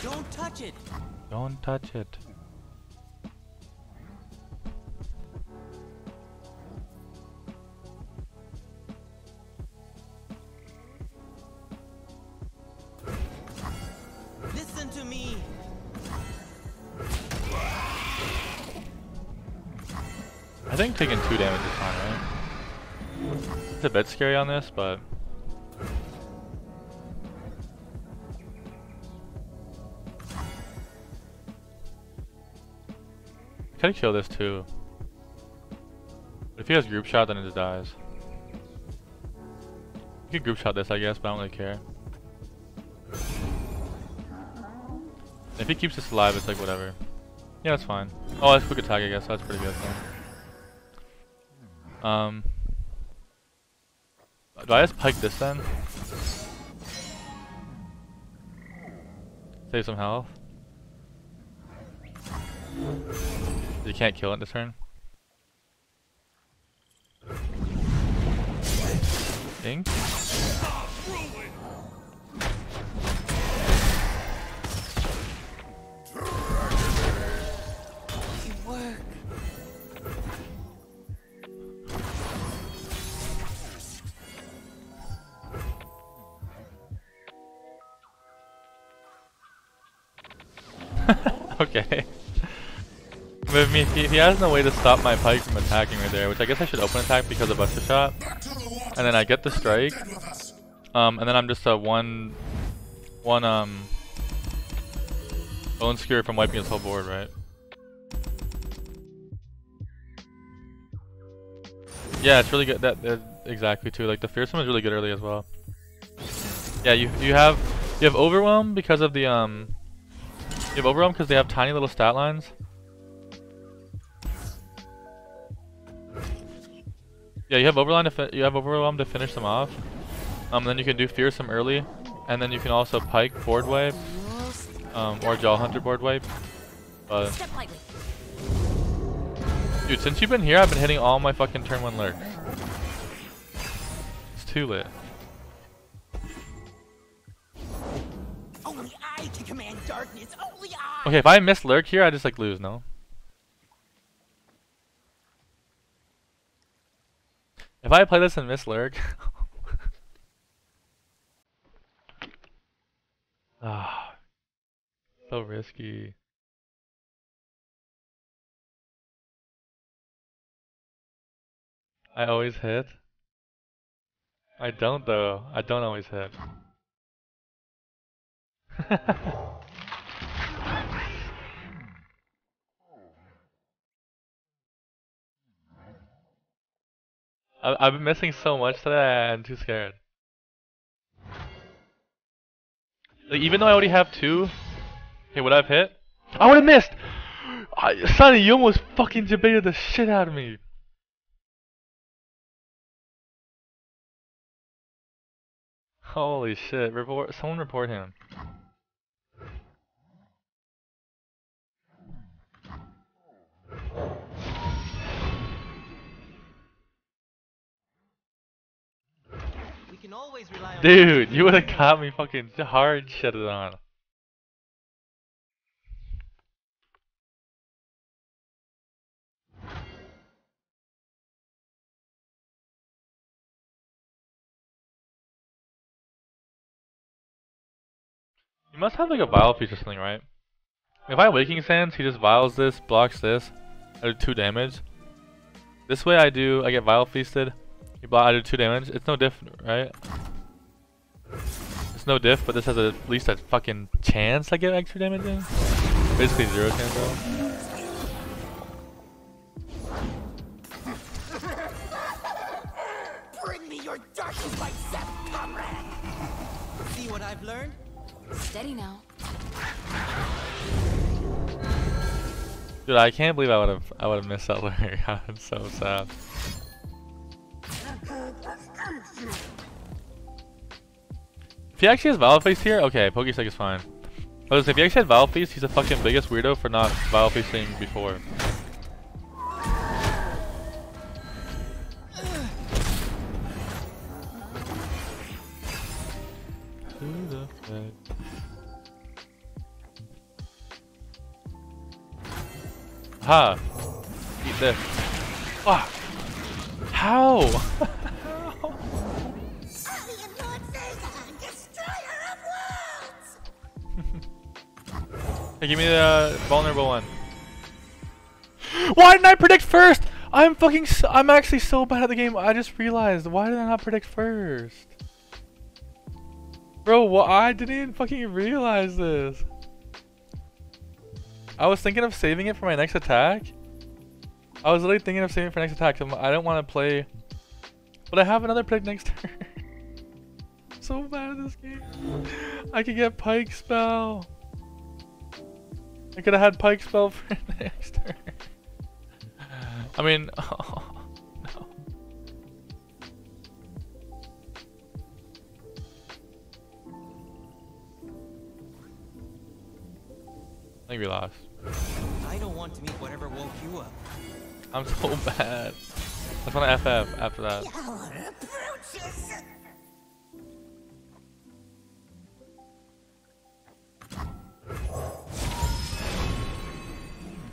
Don't touch it. Don't touch it. Think taking 2 damage is fine, right? It's a bit scary on this, but... Could kill this too. If he has group shot, then it just dies. You could group shot this, I guess, but I don't really care. If he keeps this alive, it's like whatever. Yeah, that's fine. Oh, that's quick attack, I guess. That's pretty good. Then. Um, do I just Pyke this then? Save some health. You can't kill it this turn. Ink. Okay. But I mean, he, he has no way to stop my Pyke from attacking right there, which I guess I should open attack because of Buster Shot. And then I get the strike. Um, and then I'm just a one, one um, bone skewer from wiping his whole board, right? Yeah, it's really good. That, that exactly too. Like the fearsome is really good early as well. Yeah, you you have you have overwhelm because of the um. You have overwhelm because they have tiny little stat lines. Yeah, you have overwhelm to you have overwhelm to finish them off. Um, then you can do fearsome early, and then you can also Pyke board wipe, um, or jaw hunter board wipe. But dude, since you've been here, I've been hitting all my fucking turn one lurks. It's too lit. Only I can command darkness. Okay, if I miss lurk here, I just like lose. No. If I play this and miss lurk. Ah, so risky. I always hit. I don't though. I don't always hit. I I've been missing so much today. I'm too scared. Like even though I already have two, okay, would I have hit? I would have missed. I, Sonny, you almost fucking debated the shit out of me. Holy shit! Report. Someone report him. Dude, you would have got me fucking hard shitted on. You must have like a Vile Feast or something, right? If I Waking Sands, he just vials this, blocks this, I do 2 damage. This way I do, I get Vile Feasted, he block, I do 2 damage. It's no diff, right? It's no diff, but this has at least a fucking chance I get extra damage in. Basically zero chance though. Bring me your darkest light, Seth, comrade! See what I've learned? Steady now. Dude, I can't believe I would have I would have missed that lyric. I'm so sad. If he actually has Vile Feast here, okay, Pokesec is fine. But if he actually had Vile Feast, he's the fucking biggest weirdo for not Vile Feasting before. Ha! Eat this. Fuck! How? Hey, give me the uh, vulnerable one. Why didn't I predict first? I'm fucking. I'm actually so bad at the game. I just realized. Why did I not predict first? Bro, wh I didn't even fucking realize this. I was thinking of saving it for my next attack. I was literally thinking of saving it for next attack. I'm- I don't want to play. But I have another predict next turn. so bad at this game. I could get Pyke Spell. I could have had Pyke Spell for next turn. I mean, oh, no. I think we lost. I don't want to meet whatever woke you up. I'm so bad. I just want to FF after that.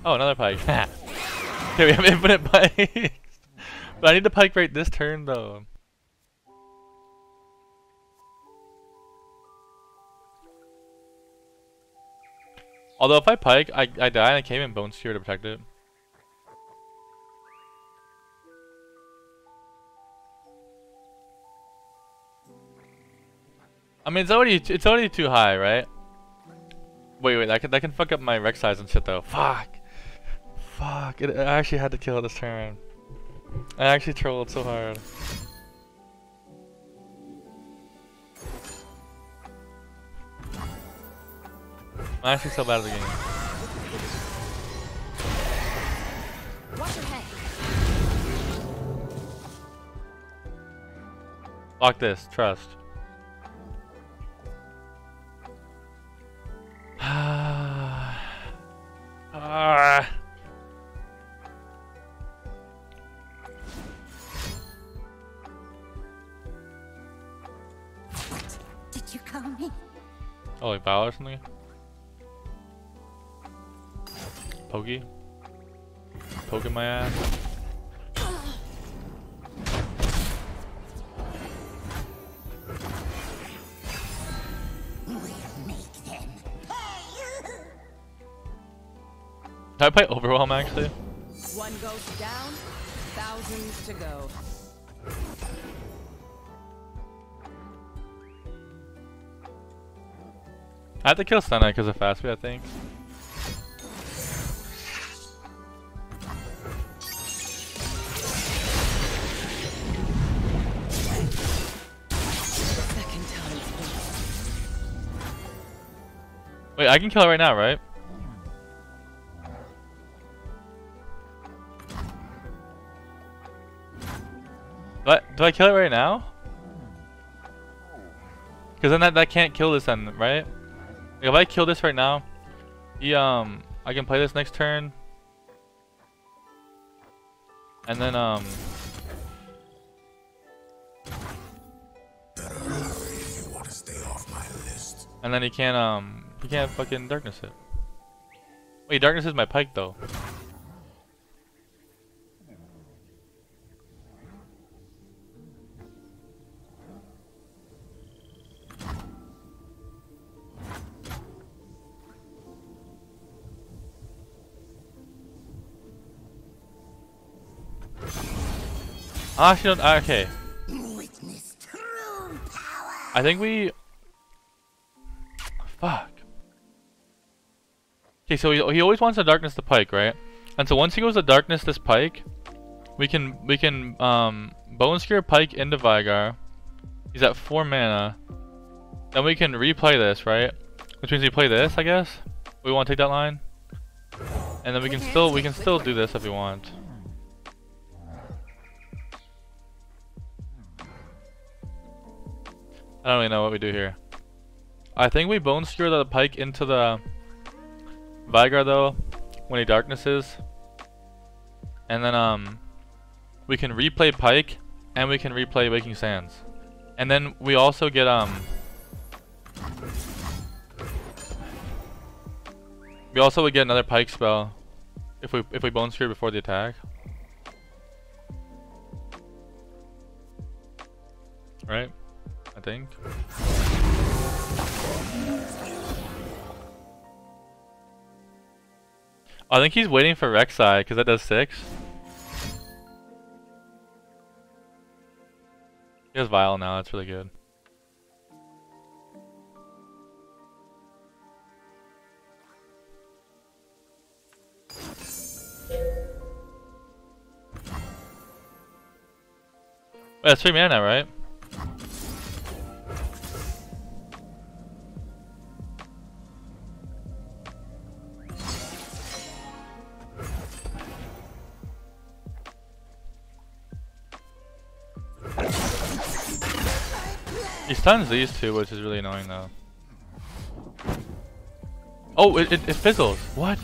Oh, another Pyke. okay, we have infinite Pykes. but I need to pike right this turn though. Although if I pike, I, I die and I came in Bone Skewer to protect it. I mean, it's already it's already too high, right? Wait, wait, that can that can fuck up my Rek'Sais and shit though. Fuck, fuck. It, I actually had to kill it this turn. I actually trolled so hard. I'm actually so bad at the game. Watch your head. Lock this. Trust. Ah. Did you call me? Oh, like Val or something? Pokey? Poking my ass? We'll make them pay! Can I play Overwhelm actually? One goes down, thousands to go. I have to kill Sunlight because of fast speed, I think. Wait, I can kill it right now, right? Do I, do I kill it right now? Because then that, that can't kill this end, right? If I kill this right now, he, um, I can play this next turn. And then, um... And then he can't, um, he can't fucking darkness it. Wait, darkness is my Pyke though. Ah, she don't. ah, Okay. I think we. Fuck. Okay, so he, he always wants the darkness to Pyke, right? And so once he goes to darkness this Pyke, we can we can um bone skewer Pyke into Veigar. He's at four mana. Then we can replay this, right? Which means we play this, I guess. We want to take that line, and then we can still we can still do this if we want. I don't really know what we do here. I think we bone skewer the Pyke into the Veigar though, when he darknesses. And then um we can replay Pyke and we can replay Waking Sands. And then we also get um We also would get another Pyke spell if we if we bone skewer before the attack. Right? I think. I think he's waiting for Rek'Sai because that does six. He has Vile now, that's really good. Wait, that's three mana, right? He stuns these two, which is really annoying though. Oh, it, it, it fizzles. What?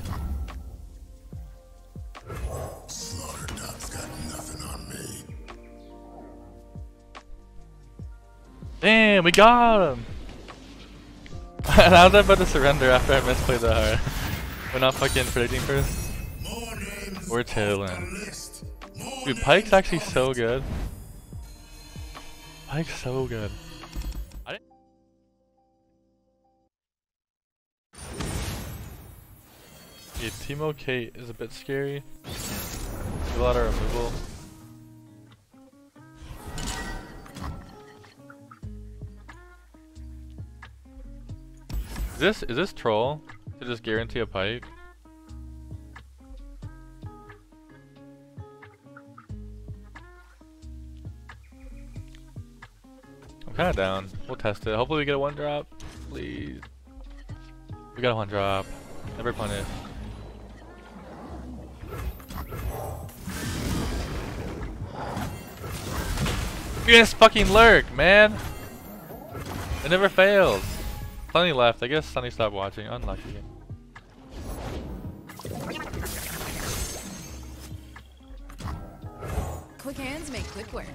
Damn, we got him! and I was about to surrender after I misplayed the hard. We're not fucking predicting first. We're tailing. Dude, Pyke's actually so good. Pyke's so good. Teemo Cait is a bit scary. A lot of removal. Is this is this troll to just guarantee a Pyke? I'm kinda down. We'll test it. Hopefully we get a one drop. Please. We got a one drop. Never punish. Yes, fucking lurk, man. It never fails. Sunny left. I guess Sunny stopped watching. Unlucky. Quick hands make quick work.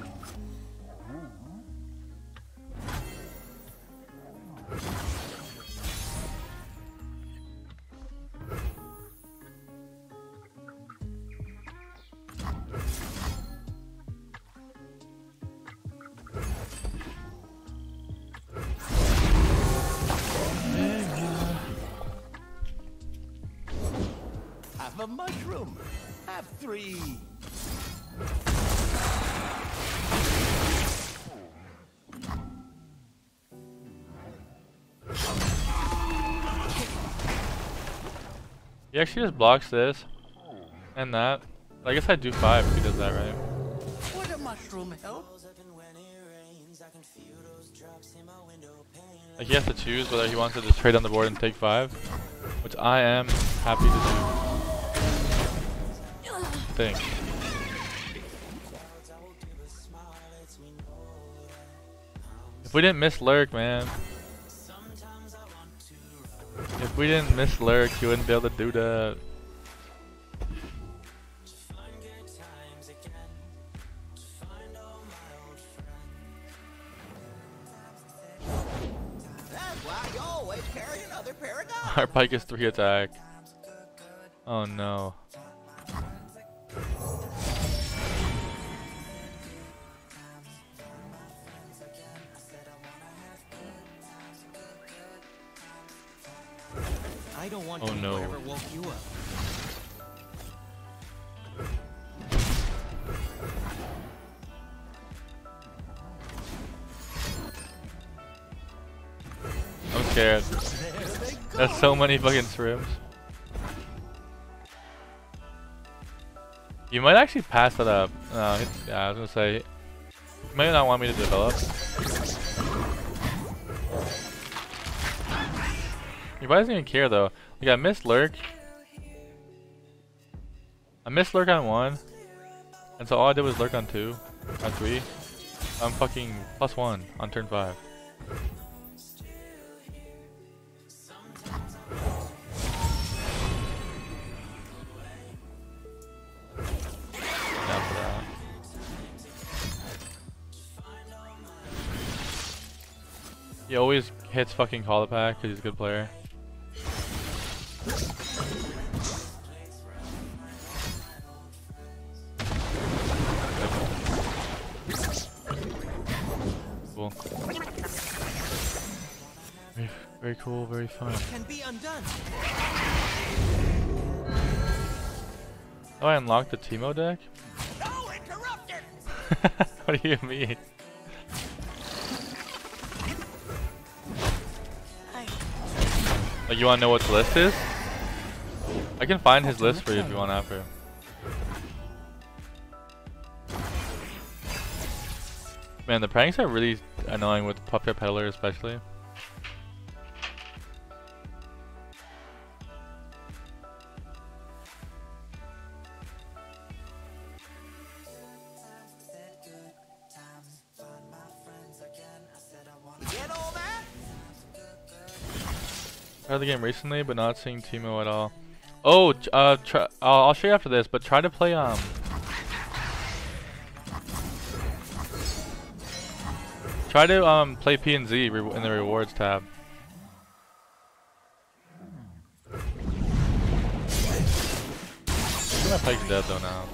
Mushroom. Have three. He actually just blocks this and that. I guess I'd do five if he does that right. Would a mushroom help? Like he has to choose whether he wants to just trade on the board and take five, which I am happy to do. Think. If we didn't miss Lurk, man. If we didn't miss Lurk, you wouldn't be able to do that. Our Pyke is three attack. Oh no. I don't want Oh, to no. whatever woke you up. I'm scared. That's so many fucking swims. You might actually pass that up. No, yeah, I was gonna say. You might not want me to develop. He probably doesn't even care though. Like I missed lurk. I missed lurk on one. And so all I did was lurk on two. On three. I'm fucking plus one on turn five. He always hits fucking call the pack because he's a good player. Very, very cool, very fun. Can be undone. Oh, I unlocked the Teemo deck? No what do you mean? Like, you wanna know what the list is? I can find his list for you if you want after. Man, the pranks are really annoying with Puffcap Peddler especially. Tried the game recently, but not seeing Teemo at all. Oh, uh, try, I'll, I'll show you after this, but try to play um. Try to um play P and Z in the rewards tab. I think my Pyke's dead though now.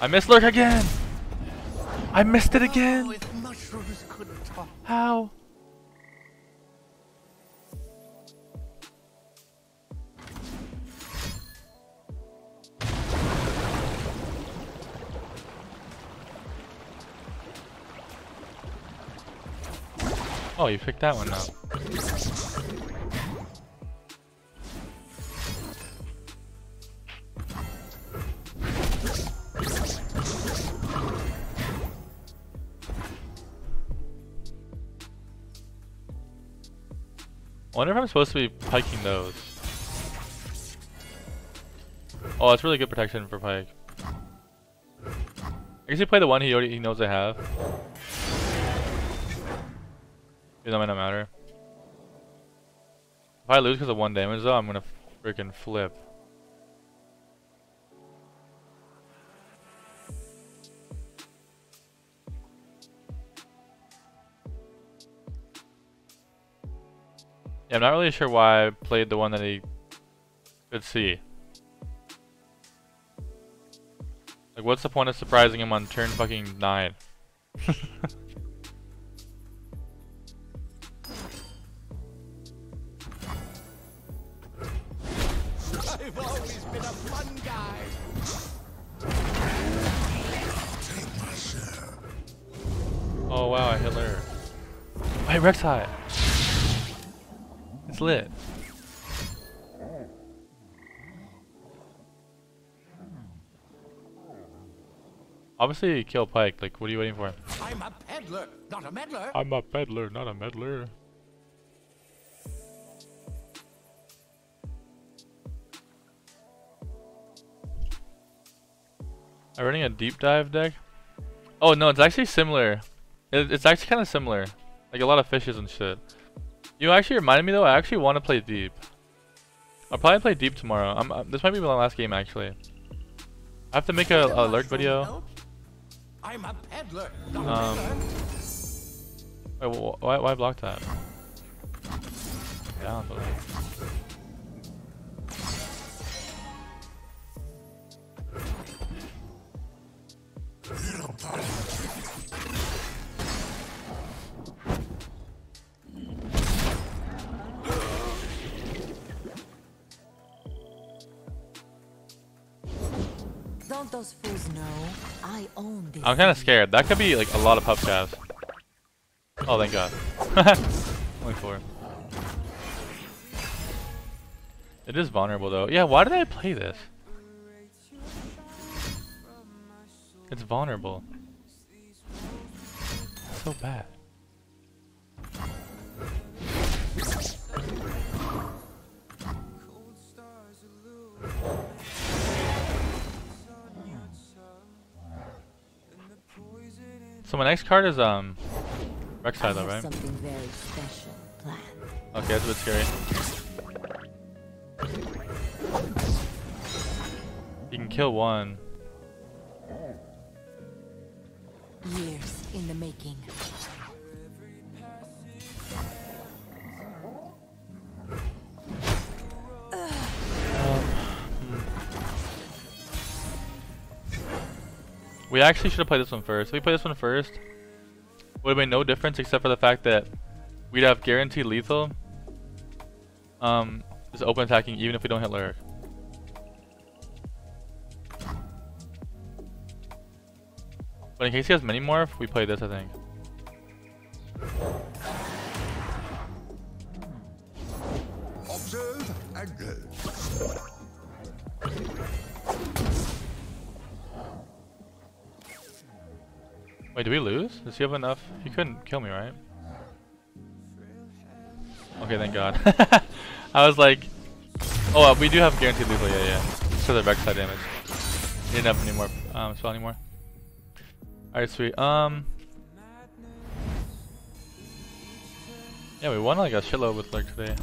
I missed lurk again. I missed it again. If mushrooms could talk. How? Oh, you picked that one now. Wonder if I'm supposed to be piking those. Oh, that's really good protection for Pyke. I guess you play the one he already he knows I have. It might not matter. If I lose because of one damage though, I'm gonna freaking flip. Yeah, I'm not really sure why I played the one that he could see. Like, what's the point of surprising him on turn fucking 9? I've always been a fun guy. oh wow, I hit her. Hey, Rek'Sai! It's lit. Obviously, kill Pyke. Like, what are you waiting for? I'm a peddler, not a meddler. I'm a peddler, not a meddler. I'm running a deep dive deck. Oh no, it's actually similar. It, it's actually kind of similar. Like a lot of fishes and shit. You actually reminded me though. I actually want to play deep. I'll probably play deep tomorrow. I'm, uh, this might be my last game actually. I have to make a, a alert video. I'm a peddler, Um. Wait, wh- why why block that? Yeah, but like, Don't those fools know I own this? I'm kind of scared. That could be like a lot of Puffcaps. Oh, thank God. Only four. It is vulnerable though. Yeah, why did I play this? It's vulnerable. So bad. So my next card is um Rek'Sai though, right? Something very special planned. Okay, that's a bit scary. You can kill one. Years in the making. We actually should have played this one first. If we played this one first, would have made no difference except for the fact that we'd have guaranteed lethal. Um, just open attacking even if we don't hit lyric. But in case he has many morph, we play this I think. Observe and go. Wait, do we lose? Does he have enough? He couldn't kill me, right? Okay, thank God. I was like, oh, uh, we do have guaranteed lethal, yeah, yeah. Because of Rek'Sai damage. He didn't have any more um, spell anymore. Alright, sweet. Um, yeah, we won like a shitload with Lurk today.